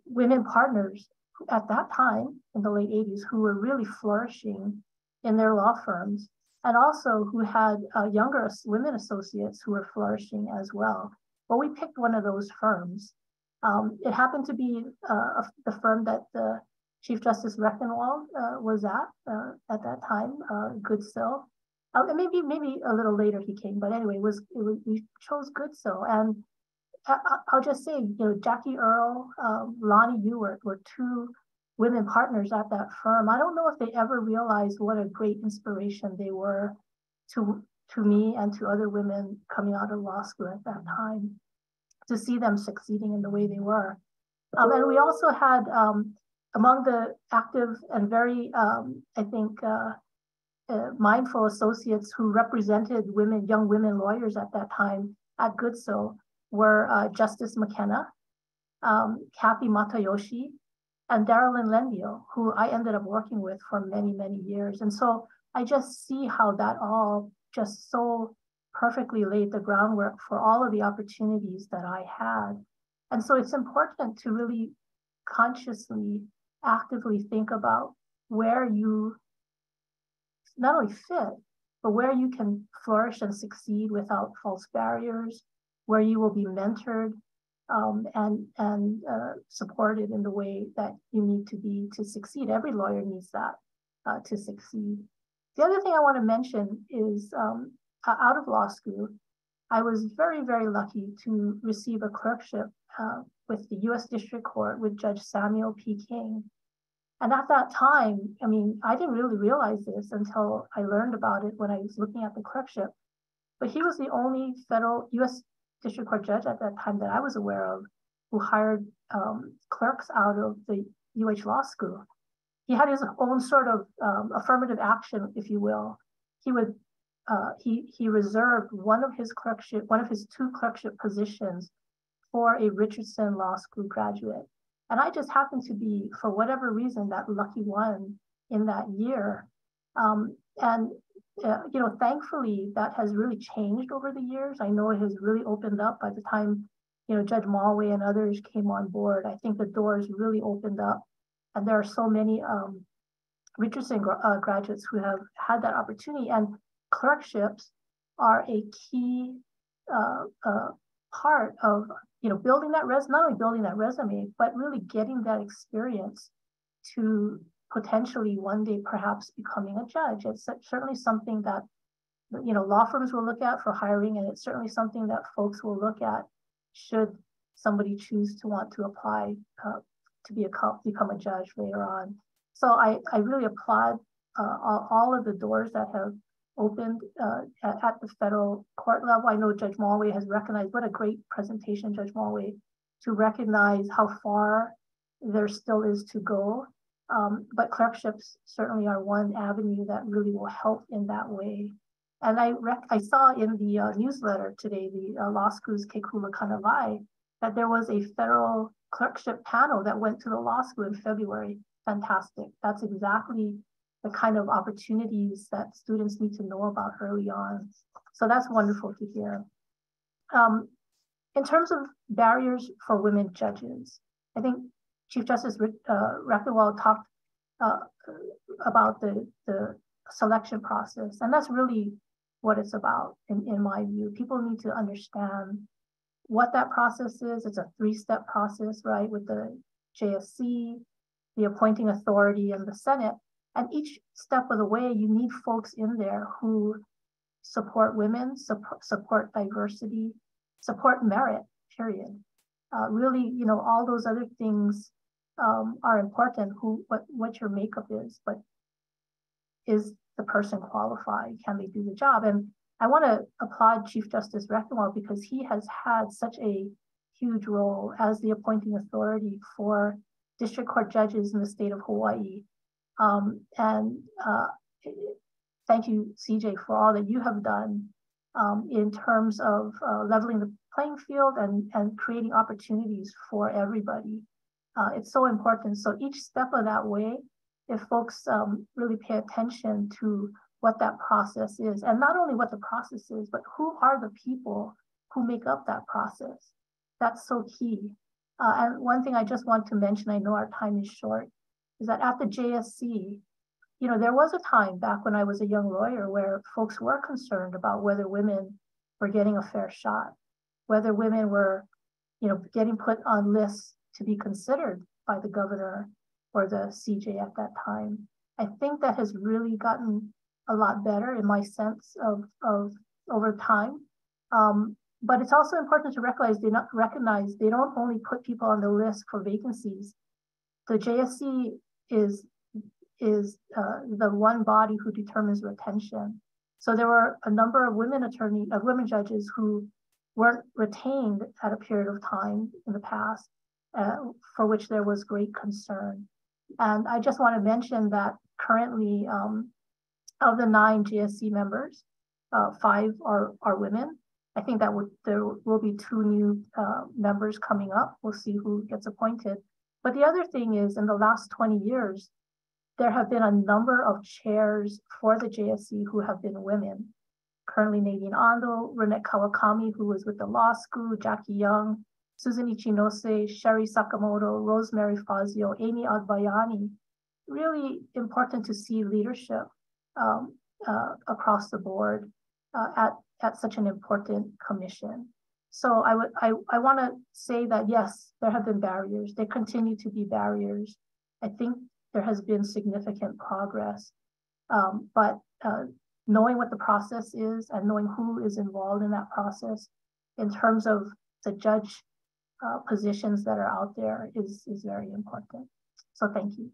women partners at that time in the late 80s who were really flourishing in their law firms and also who had uh, younger women associates who were flourishing as well. Well, we picked one of those firms. Um, it happened to be uh, the firm that the Chief Justice Recktenwald uh, was at uh, at that time, uh, Goodsill. Uh, maybe maybe a little later he came, but anyway, was, we chose Goodsill, and I, will just say, you know, Jackie Earl, um, Lonnie Ewart were two women partners at that firm, I don't know if they ever realized what a great inspiration they were to, to me and to other women coming out of law school at that time, to see them succeeding in the way they were. Um, and we also had um, among the active and very, um, I think, uh, uh, mindful associates who represented women, young women lawyers at that time at Goodsill were uh, Justice McKenna, um, Kathy Matayoshi, and Darolyn Lendio, who I ended up working with for many, many years. And so I just see how that all just so perfectly laid the groundwork for all of the opportunities that I had. And so it's important to really consciously, actively think about where you not only fit, but where you can flourish and succeed without false barriers, where you will be mentored um, and and uh, supported in the way that you need to be to succeed. Every lawyer needs that uh, to succeed. The other thing I want to mention is um, out of law school, I was very very lucky to receive a clerkship uh, with the U.S. District Court with Judge Samuel P. King. And at that time, I mean, I didn't really realize this until I learned about it when I was looking at the clerkship. But he was the only federal U.S district court judge at that time that I was aware of who hired um, clerks out of the UH Law School. He had his own sort of um, affirmative action, if you will. He would uh, he he reserved one of his clerkship, one of his two clerkship positions for a Richardson Law School graduate. And I just happened to be, for whatever reason, that lucky one in that year. Um, and uh, you know, thankfully that has really changed over the years. I know it has really opened up by the time, you know, Judge Mollway and others came on board. I think the doors really opened up, and there are so many um, Richardson uh, graduates who have had that opportunity. And clerkships are a key uh, uh, part of, you know, building that res not only building that resume, but really getting that experience to potentially one day perhaps becoming a judge. It's certainly something that you know law firms will look at for hiring, and it's certainly something that folks will look at should somebody choose to want to apply uh, to be a become a judge later on. So I, I really applaud uh, all, all, of the doors that have opened uh, at, at, the federal court level. I know Judge Mollway has recognized what a great presentation, Judge Mollway, to recognize how far there still is to go um, but clerkships certainly are one avenue that really will help in that way. And I, I saw in the uh, newsletter today, the uh, law school's Kekula Kanawai, that there was a federal clerkship panel that went to the law school in February. Fantastic. That's exactly the kind of opportunities that students need to know about early on. So that's wonderful to hear. Um, in terms of barriers for women judges, I think Chief Justice uh, talked uh, about the, the selection process, and that's really what it's about in, in my view. People need to understand what that process is. It's a three-step process, right, with the JSC, the appointing authority, and the Senate. And each step of the way, you need folks in there who support women, support, support diversity, support merit, period. Uh, really, you know, all those other things um, are important, who what, what your makeup is, but is the person qualified? Can they do the job? And I want to applaud Chief Justice Recktenwald because he has had such a huge role as the appointing authority for district court judges in the state of Hawaii. Um, and uh, thank you, CJ, for all that you have done um, in terms of uh, leveling the playing field and, and creating opportunities for everybody. Uh, it's so important. So each step of that way, if folks um, really pay attention to what that process is, and not only what the process is, but who are the people who make up that process, that's so key. Uh, and one thing I just want to mention, I know our time is short, is that at the JSC, you know, there was a time back when I was a young lawyer where folks were concerned about whether women were getting a fair shot, whether women were, you know, getting put on lists to be considered by the governor or the CJ at that time. I think that has really gotten a lot better in my sense of, of over time. Um, but it's also important to recognize they not recognize they don't only put people on the list for vacancies. The JSC is is uh, the one body who determines retention. So there were a number of women attorney, of women judges who weren't retained at a period of time in the past, uh, for which there was great concern. And I just want to mention that currently, um, of the nine JSC members, uh, five are, are women. I think that would, there will be two new uh, members coming up. We'll see who gets appointed. But the other thing is, in the last 20 years, there have been a number of chairs for the JSC who have been women. Currently, Nadine Ando, Ronette Kawakami, who was with the law school, Jackie Young, Susan Ichinose, Sherry Sakamoto, Rosemary Fazio, Amy Agbayani. Really important to see leadership um, uh, across the board uh, at, at such an important commission. So I would I, I want to say that yes, there have been barriers. There continue to be barriers. I think there has been significant progress, um, but uh, knowing what the process is and knowing who is involved in that process, in terms of the judge uh, positions that are out there, is is very important. So thank you.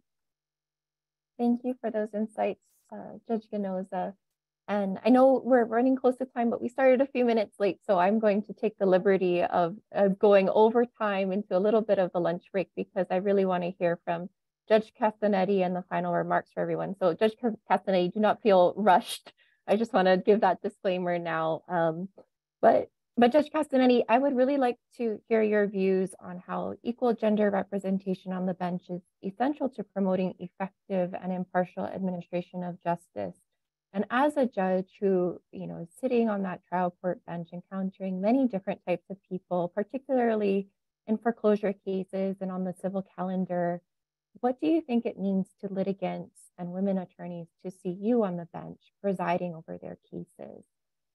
Thank you for those insights, uh, Judge Ginoza. And I know we're running close to time, but we started a few minutes late. So I'm going to take the liberty of, of going over time into a little bit of the lunch break because I really want to hear from Judge Castagnetti and the final remarks for everyone. So Judge Castagnetti, do not feel rushed. I just want to give that disclaimer now. Um, but but Judge Castagnetti, I would really like to hear your views on how equal gender representation on the bench is essential to promoting effective and impartial administration of justice. And as a judge who, you know, is sitting on that trial court bench encountering many different types of people, particularly in foreclosure cases and on the civil calendar, what do you think it means to litigants and women attorneys to see you on the bench presiding over their cases?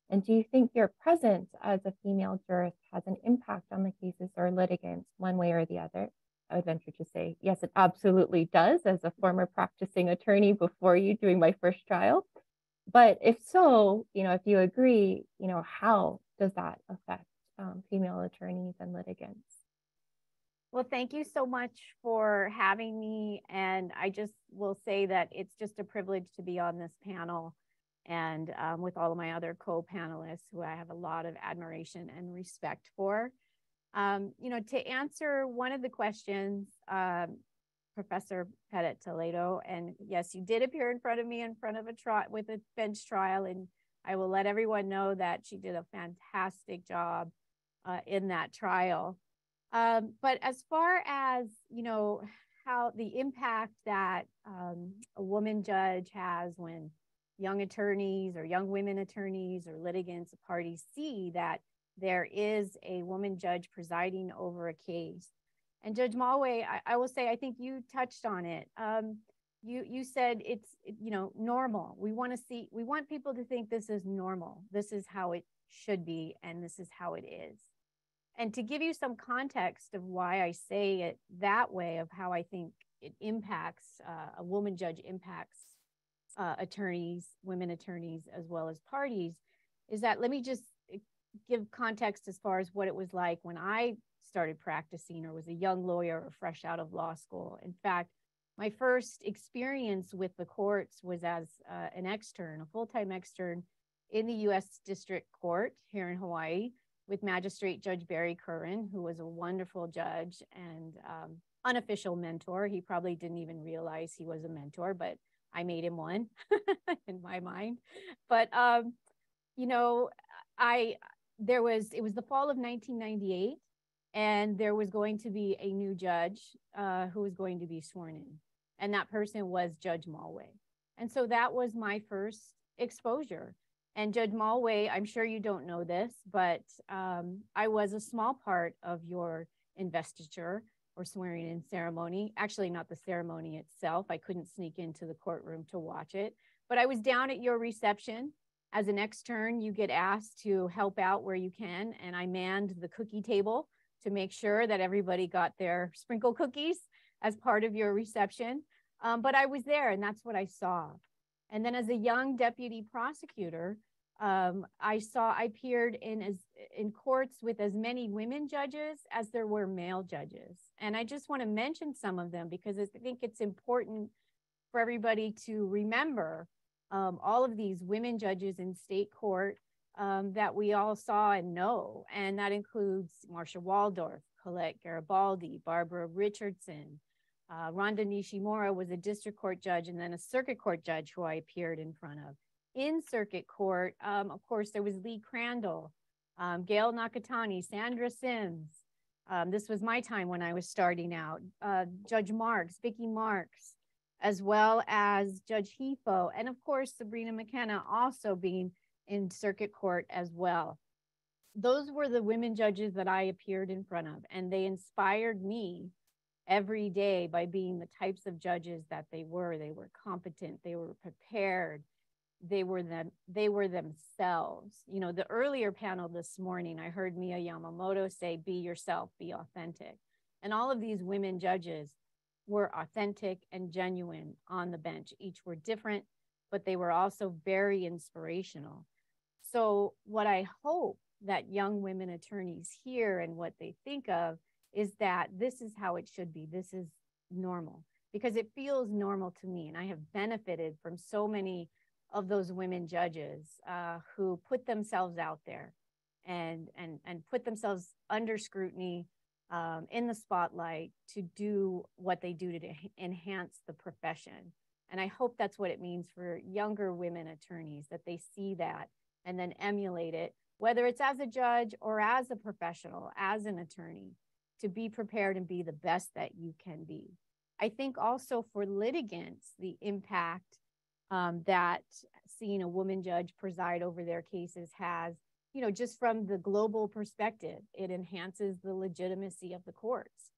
And do you think your presence as a female jurist has an impact on the cases or litigants one way or the other? I would venture to say, yes, it absolutely does as a former practicing attorney before you doing my first trial. But if so, you know, if you agree, you know, how does that affect um, female attorneys and litigants? Well, thank you so much for having me. And I just will say that it's just a privilege to be on this panel and um, with all of my other co-panelists who I have a lot of admiration and respect for. Um, you know, to answer one of the questions, um, Professor Pettit Toledo, and yes, you did appear in front of me in front of a trial with a bench trial, and I will let everyone know that she did a fantastic job uh, in that trial. Um, but as far as you know, how the impact that um, a woman judge has when young attorneys or young women attorneys or litigants parties see that there is a woman judge presiding over a case. And Judge Mollway, I, I will say, I think you touched on it. Um, you you said it's you know normal. We want to see, we want people to think this is normal. This is how it should be, and this is how it is. And to give you some context of why I say it that way, of how I think it impacts uh, a woman judge impacts uh, attorneys, women attorneys, as well as parties, is that let me just eh, give context as far as what it was like when I started practicing or was a young lawyer or fresh out of law school. In fact, my first experience with the courts was as uh, an extern, a full time extern in the US District Court here in Hawaii with Magistrate Judge Barry Kurren, who was a wonderful judge and um, unofficial mentor. He probably didn't even realize he was a mentor, but I made him one in my mind. But um, you know, I there was it was the fall of 1998, and there was going to be a new judge uh, who was going to be sworn in, and that person was Judge Mollway. And so that was my first exposure and Judge Mollway, I'm sure you don't know this, but um, I was a small part of your investiture or swearing in ceremony. Actually, not the ceremony itself. I couldn't sneak into the courtroom to watch it, but I was down at your reception. As an extern, you get asked to help out where you can, and I manned the cookie table to make sure that everybody got their sprinkle cookies as part of your reception. Um, but I was there, and that's what I saw. And then, as a young deputy prosecutor, Um, I saw I appeared in as in courts with as many women judges as there were male judges, and I just want to mention some of them because I think it's important for everybody to remember um, all of these women judges in state court um, that we all saw and know, and that includes Marsha Waldorf, Colette Garibaldi, Barbara Richardson. Uh, Rhonda Nishimura was a district court judge and then a circuit court judge who I appeared in front of in circuit court, um, of course, there was Lee Crandall, um, Gail Nakatani, Sandra Simms. Um, this was my time when I was starting out. Uh, Judge Marks, Vicki Marks, as well as Judge Hifo, and of course, Sabrina McKenna also being in circuit court as well. Those were the women judges that I appeared in front of, and they inspired me every day by being the types of judges that they were. They were competent, they were prepared, they were them they were themselves you know the earlier panel this morning i heard mia yamamoto say be yourself be authentic and all of these women judges were authentic and genuine on the bench each were different but they were also very inspirational so what i hope that young women attorneys hear and what they think of is that this is how it should be. This is normal because it feels normal to me. And i have benefited from so many of those women judges uh, who put themselves out there and and and put themselves under scrutiny um, in the spotlight to do what they do to enhance the profession. And i hope that's what it means for younger women attorneys that they see that and then emulate it whether it's as a judge or as a professional as an attorney to be prepared and be the best that you can be i think also for litigants the impact um, that seeing a woman judge preside over their cases has, you know, just from the global perspective, it enhances the legitimacy of the courts.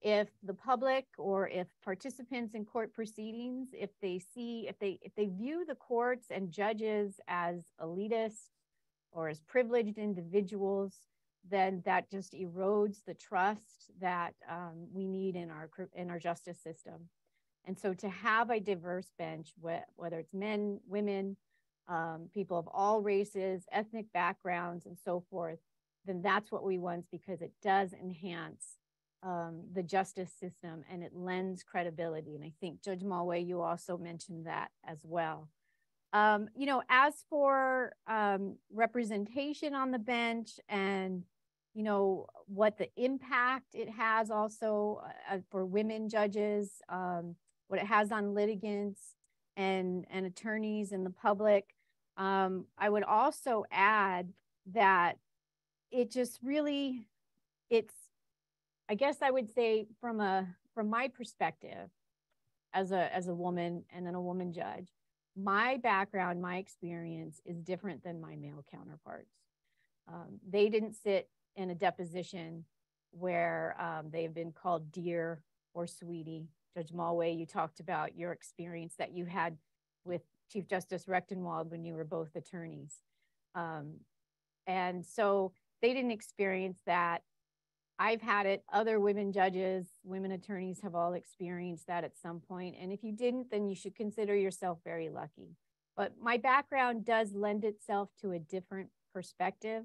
If the public or if participants in court proceedings, if they see, if they if they view the courts and judges as elitist or as privileged individuals, then that just erodes the trust that um, we need in our in our justice system. And so to have a diverse bench, whether it's men, women, um, people of all races, ethnic backgrounds, and so forth, then that's what we want because it does enhance um, the justice system and it lends credibility. And I think Judge Mollway, you also mentioned that as well. Um, you know, as for um, representation on the bench and you know what the impact it has also uh, for women judges um, what it has on litigants and, and attorneys and the public. Um, I would also add that it just really, it's, I guess I would say from a from my perspective as a as a woman and then a woman judge, my background, my experience is different than my male counterparts. Um, they didn't sit in a deposition where um, they've been called dear or sweetie Judge Mollway, you talked about your experience that you had with Chief Justice Recktenwald when you were both attorneys. Um, and so they didn't experience that. I've had it. Other women judges, women attorneys have all experienced that at some point. And if you didn't, then you should consider yourself very lucky. But my background does lend itself to a different perspective.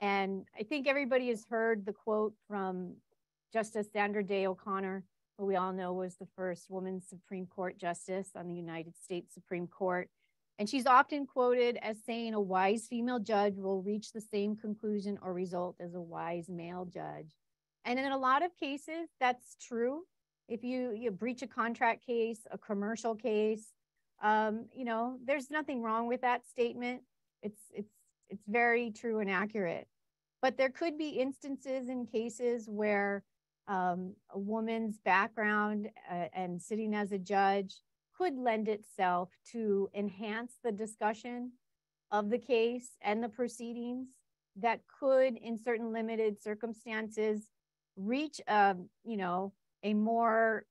And I think everybody has heard the quote from Justice Sandra Day O'Connor who we all know was the first woman Supreme Court justice on the United States Supreme Court. And she's often quoted as saying a wise female judge will reach the same conclusion or result as a wise male judge. And in a lot of cases, that's true. If you, you breach a contract case, a commercial case, um, you know, there's nothing wrong with that statement. It's it's it's very true and accurate. But there could be instances in cases where um, a woman's background uh, and sitting as a judge could lend itself to enhance the discussion of the case and the proceedings that could in certain limited circumstances reach a um, you know a more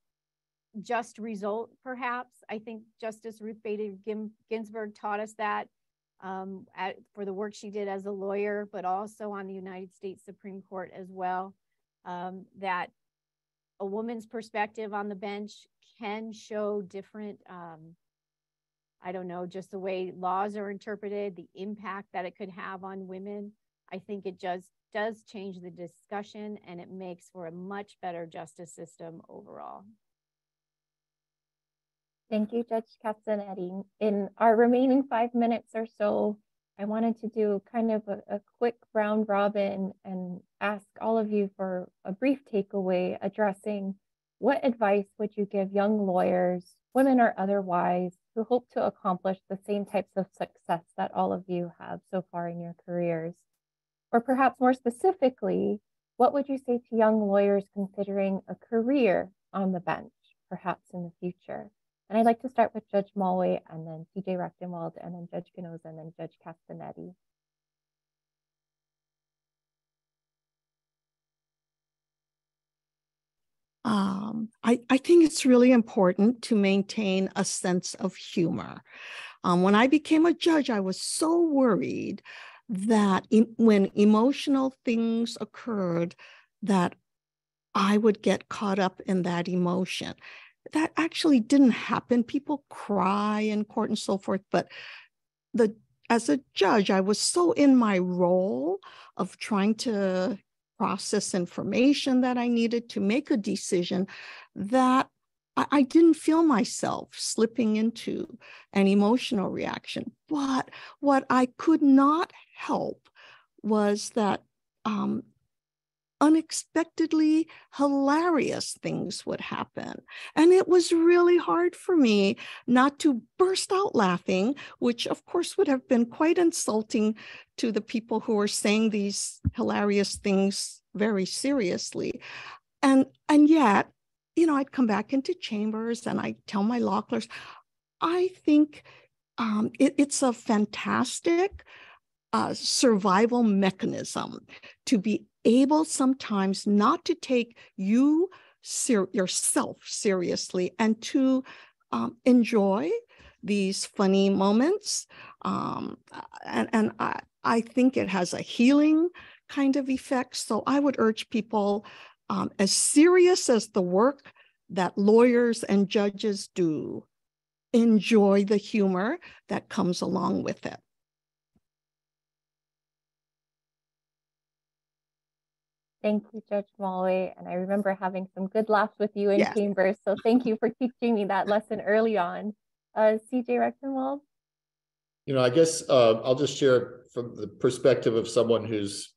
just result perhaps. I think justice ruth bader ginsburg taught us that um, at, for the work she did as a lawyer but also on the united states supreme court as well um, that a woman's perspective on the bench can show different um, I don't know, just the way laws are interpreted, the impact that it could have on women. I think it just does change the discussion and it makes for a much better justice system overall. Thank you, Judge Castagnetti. In our remaining five minutes or so, I wanted to do kind of a, a, quick round robin and ask all of you for a brief takeaway addressing what advice would you give young lawyers, women or otherwise, who hope to accomplish the same types of success that all of you have so far in your careers? Or perhaps more specifically, what would you say to young lawyers considering a career on the bench, perhaps in the future? And I'd like to start with Judge Mollway and then CJ Recktenwald and then Judge Ginoza and then Judge Castagnetti. Um, I, I think it's really important to maintain a sense of humor. Um, when I became a judge, I was so worried that when emotional things occurred, that I would get caught up in that emotion that actually didn't happen. People cry in court and so forth, but the as a judge, I was so in my role of trying to process information that I needed to make a decision that I, I didn't feel myself slipping into an emotional reaction. But what I could not help was that um, unexpectedly hilarious things would happen. And it was really hard for me not to burst out laughing, which of course would have been quite insulting to the people who were saying these hilarious things very seriously. And, and yet, you know, I'd come back into chambers and I tell my law I think um, it, it's a fantastic uh, survival mechanism to be able sometimes not to take you ser- yourself seriously and to um, enjoy these funny moments. Um, and and I, I think it has a healing kind of effect. So I would urge people, um, as serious as the work that lawyers and judges do, enjoy the humor that comes along with it. Thank you, Judge Mollway. And I remember having some good laughs with you in yes. chambers. So thank you for teaching me that lesson early on. Uh, CJ Recktenwald? You know, I guess uh, I'll just share from the perspective of someone who's,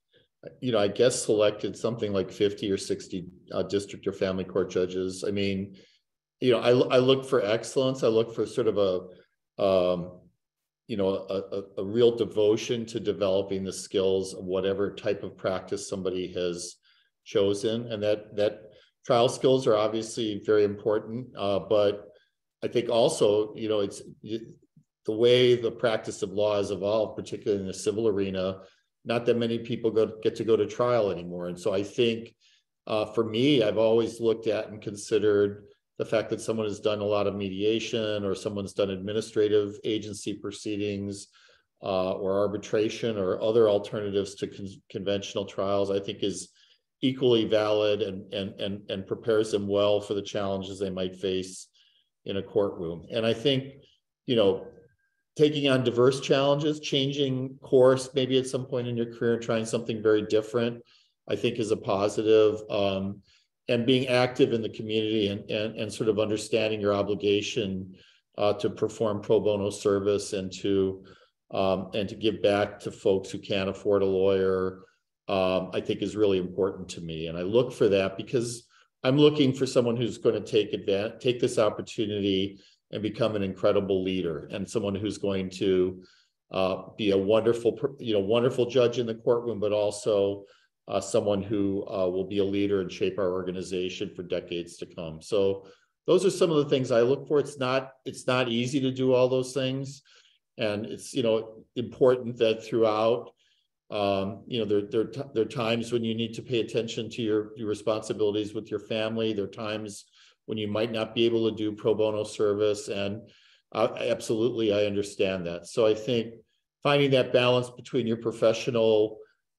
you know, I guess selected something like 50 or 60 uh, district or family court judges. I mean, you know, I, I look for excellence. I look for sort of a, um, you know a, a, real devotion to developing the skills of whatever type of practice somebody has chosen. And that that trial skills are obviously very important uh, but i think also you know it's the way the practice of law has evolved particularly in the civil arena not that many people go, get to go to trial anymore. And so i think uh, for me i've always looked at and considered the fact that someone has done a lot of mediation or someone's done administrative agency proceedings uh, or arbitration or other alternatives to con- conventional trials, I think is equally valid and, and, and, and prepares them well for the challenges they might face in a courtroom. And I think, you know, taking on diverse challenges, changing course maybe at some point in your career, trying something very different, I think is a positive. Um, and being active in the community and, and, and sort of understanding your obligation uh, to perform pro bono service and to um, and to give back to folks who can't afford a lawyer, um, I think is really important to me. And I look for that because I'm looking for someone who's going to take advantage, take this opportunity and become an incredible leader and someone who's going to uh, be a wonderful, you know, wonderful judge in the courtroom, but also uh, someone who uh, will be a leader and shape our organization for decades to come. So those are some of the things I look for. It's not it's not easy to do all those things, and it's you know important that throughout. Um, you know, there, there, there are times when you need to pay attention to your, your responsibilities with your family. There are times when you might not be able to do pro bono service. And uh, absolutely, I understand that. So I think finding that balance between your professional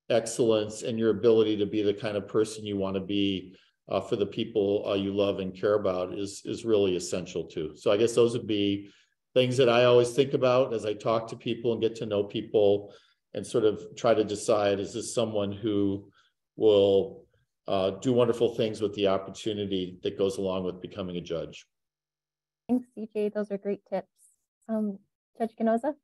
excellence and your ability to be the kind of person you want to be uh, for the people uh, you love and care about is is really essential too. So I guess those would be things that I always think about as I talk to people and get to know people and sort of try to decide, is this someone who will uh, do wonderful things with the opportunity that goes along with becoming a judge. Thanks, CJ. Those are great tips. Um, Judge Ginoza?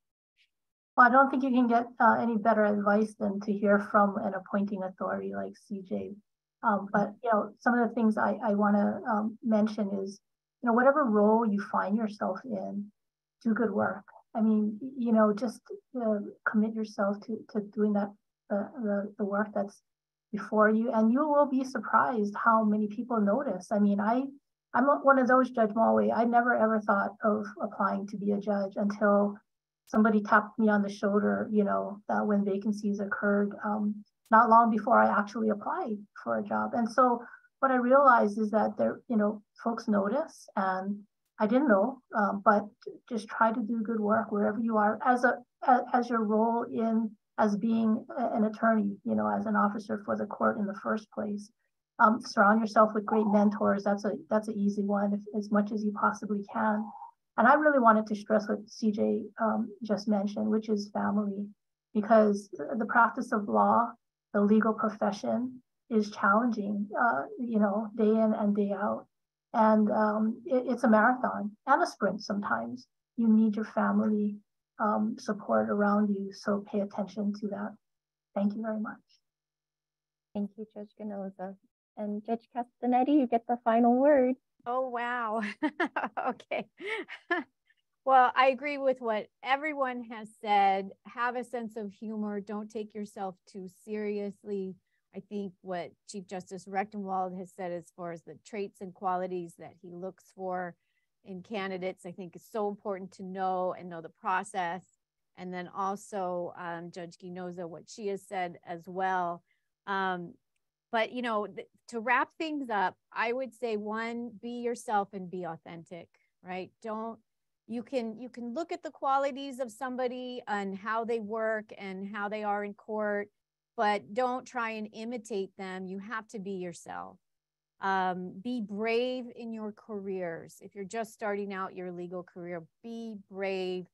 Well, I don't think you can get uh, any better advice than to hear from an appointing authority like CJ. Um, but you know, some of the things I, I want to um, mention is, you know, whatever role you find yourself in, do good work. I mean, you know, just uh, commit yourself to to doing that uh, the the work that's before you, and you will be surprised how many people notice. I mean, I I'm one of those, Judge Mollway. I never ever thought of applying to be a judge until somebody tapped me on the shoulder, you know, when vacancies occurred, um, not long before I actually applied for a job. And so what I realized is that there, you know, folks notice and I didn't know, um, but just try to do good work wherever you are as a as your role in as being an attorney, you know, as an officer for the court in the first place. Um, surround yourself with great mentors. That's a that's an easy one, if, as much as you possibly can. And I really wanted to stress what CJ um, just mentioned, which is family, because the practice of law, the legal profession, is challenging, uh, you know, day in and day out. And um, it, it's a marathon and a sprint sometimes. You need your family um, support around you, so pay attention to that. Thank you very much. Thank you, Judge Ginoza. And Judge Castagnetti, you get the final word. Oh, wow. okay. well, I agree with what everyone has said. Have a sense of humor. Don't take yourself too seriously. I think what Chief Justice Recktenwald has said as far as the traits and qualities that he looks for in candidates, I think is so important to know and know the process. And then also um, Judge Ginoza, what she has said as well. Um, but you know th- to wrap things up i would say one be yourself and be authentic right? Don't you can you can look at the qualities of somebody and how they work and how they are in court but don't try and imitate them. You have to be yourself. Um, be brave in your careers. If you're just starting out your legal career be brave.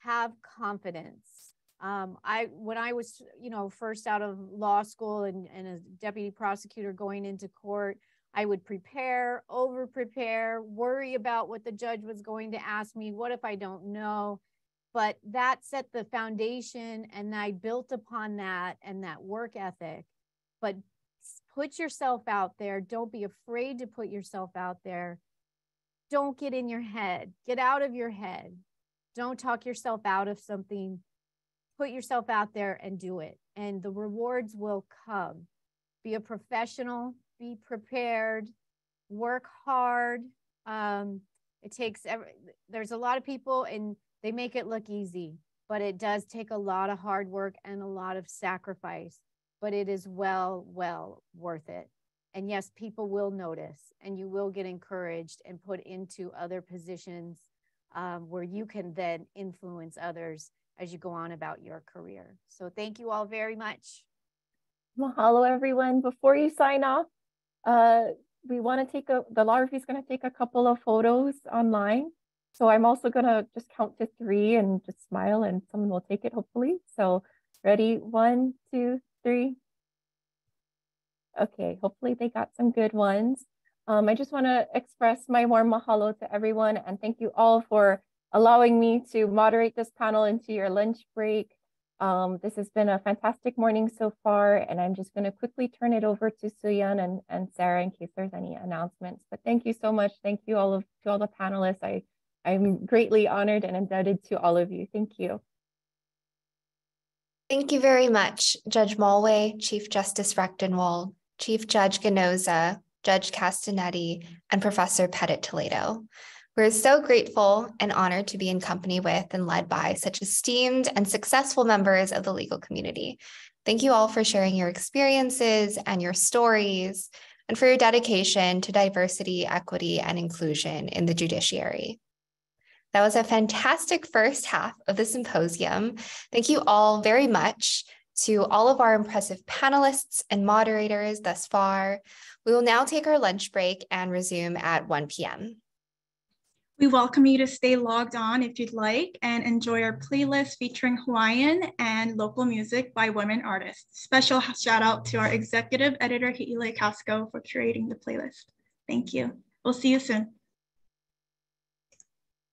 Have confidence um, I when I was you know first out of law school and, and a deputy prosecutor going into court, I would prepare, over prepare, worry about what the judge was going to ask me. What if I don't know? But that set the foundation, and I built upon that and that work ethic. But put yourself out there. Don't be afraid to put yourself out there. Don't get in your head. Get out of your head. Don't talk yourself out of something put yourself out there and do it. And the rewards will come. Be a professional be prepared work hard. Um, it takes every, there's a lot of people and they make it look easy but it does take a lot of hard work and a lot of sacrifice but it is well well worth it. And yes people will notice and you will get encouraged and put into other positions um, where you can then influence others as you go on about your career. So thank you all very much. Mahalo, everyone. Before you sign off, uh, we want to take a, the law review is going to take a couple of photos online. So I'm also going to just count to three and just smile and someone will take it hopefully. So ready, one, two, three. Okay, hopefully they got some good ones. Um, I just want to express my warm mahalo to everyone and thank you all for allowing me to moderate this panel into your lunch break. Um, this has been a fantastic morning so far, and I'm just going to quickly turn it over to Suyan and, and Sarah in case there's any announcements. But thank you so much. Thank you all of to all the panelists. I, I'm greatly honored and indebted to all of you. Thank you. Thank you very much, Judge Mollway, Chief Justice Recktenwald, Chief Judge Ginoza, Judge Castagnetti, and Professor Pettit Toledo. We're so grateful and honored to be in company with and led by such esteemed and successful members of the legal community. Thank you all for sharing your experiences and your stories, and for your dedication to diversity, equity, and inclusion in the judiciary. That was a fantastic first half of the symposium. Thank you all very much to all of our impressive panelists and moderators thus far. We will now take our lunch break and resume at 1 p.m. We welcome you to stay logged on if you'd like and enjoy our playlist featuring Hawaiian and local music by women artists. Special shout out to our executive editor, Hi'ile Casco, for curating the playlist. Thank you. We'll see you soon.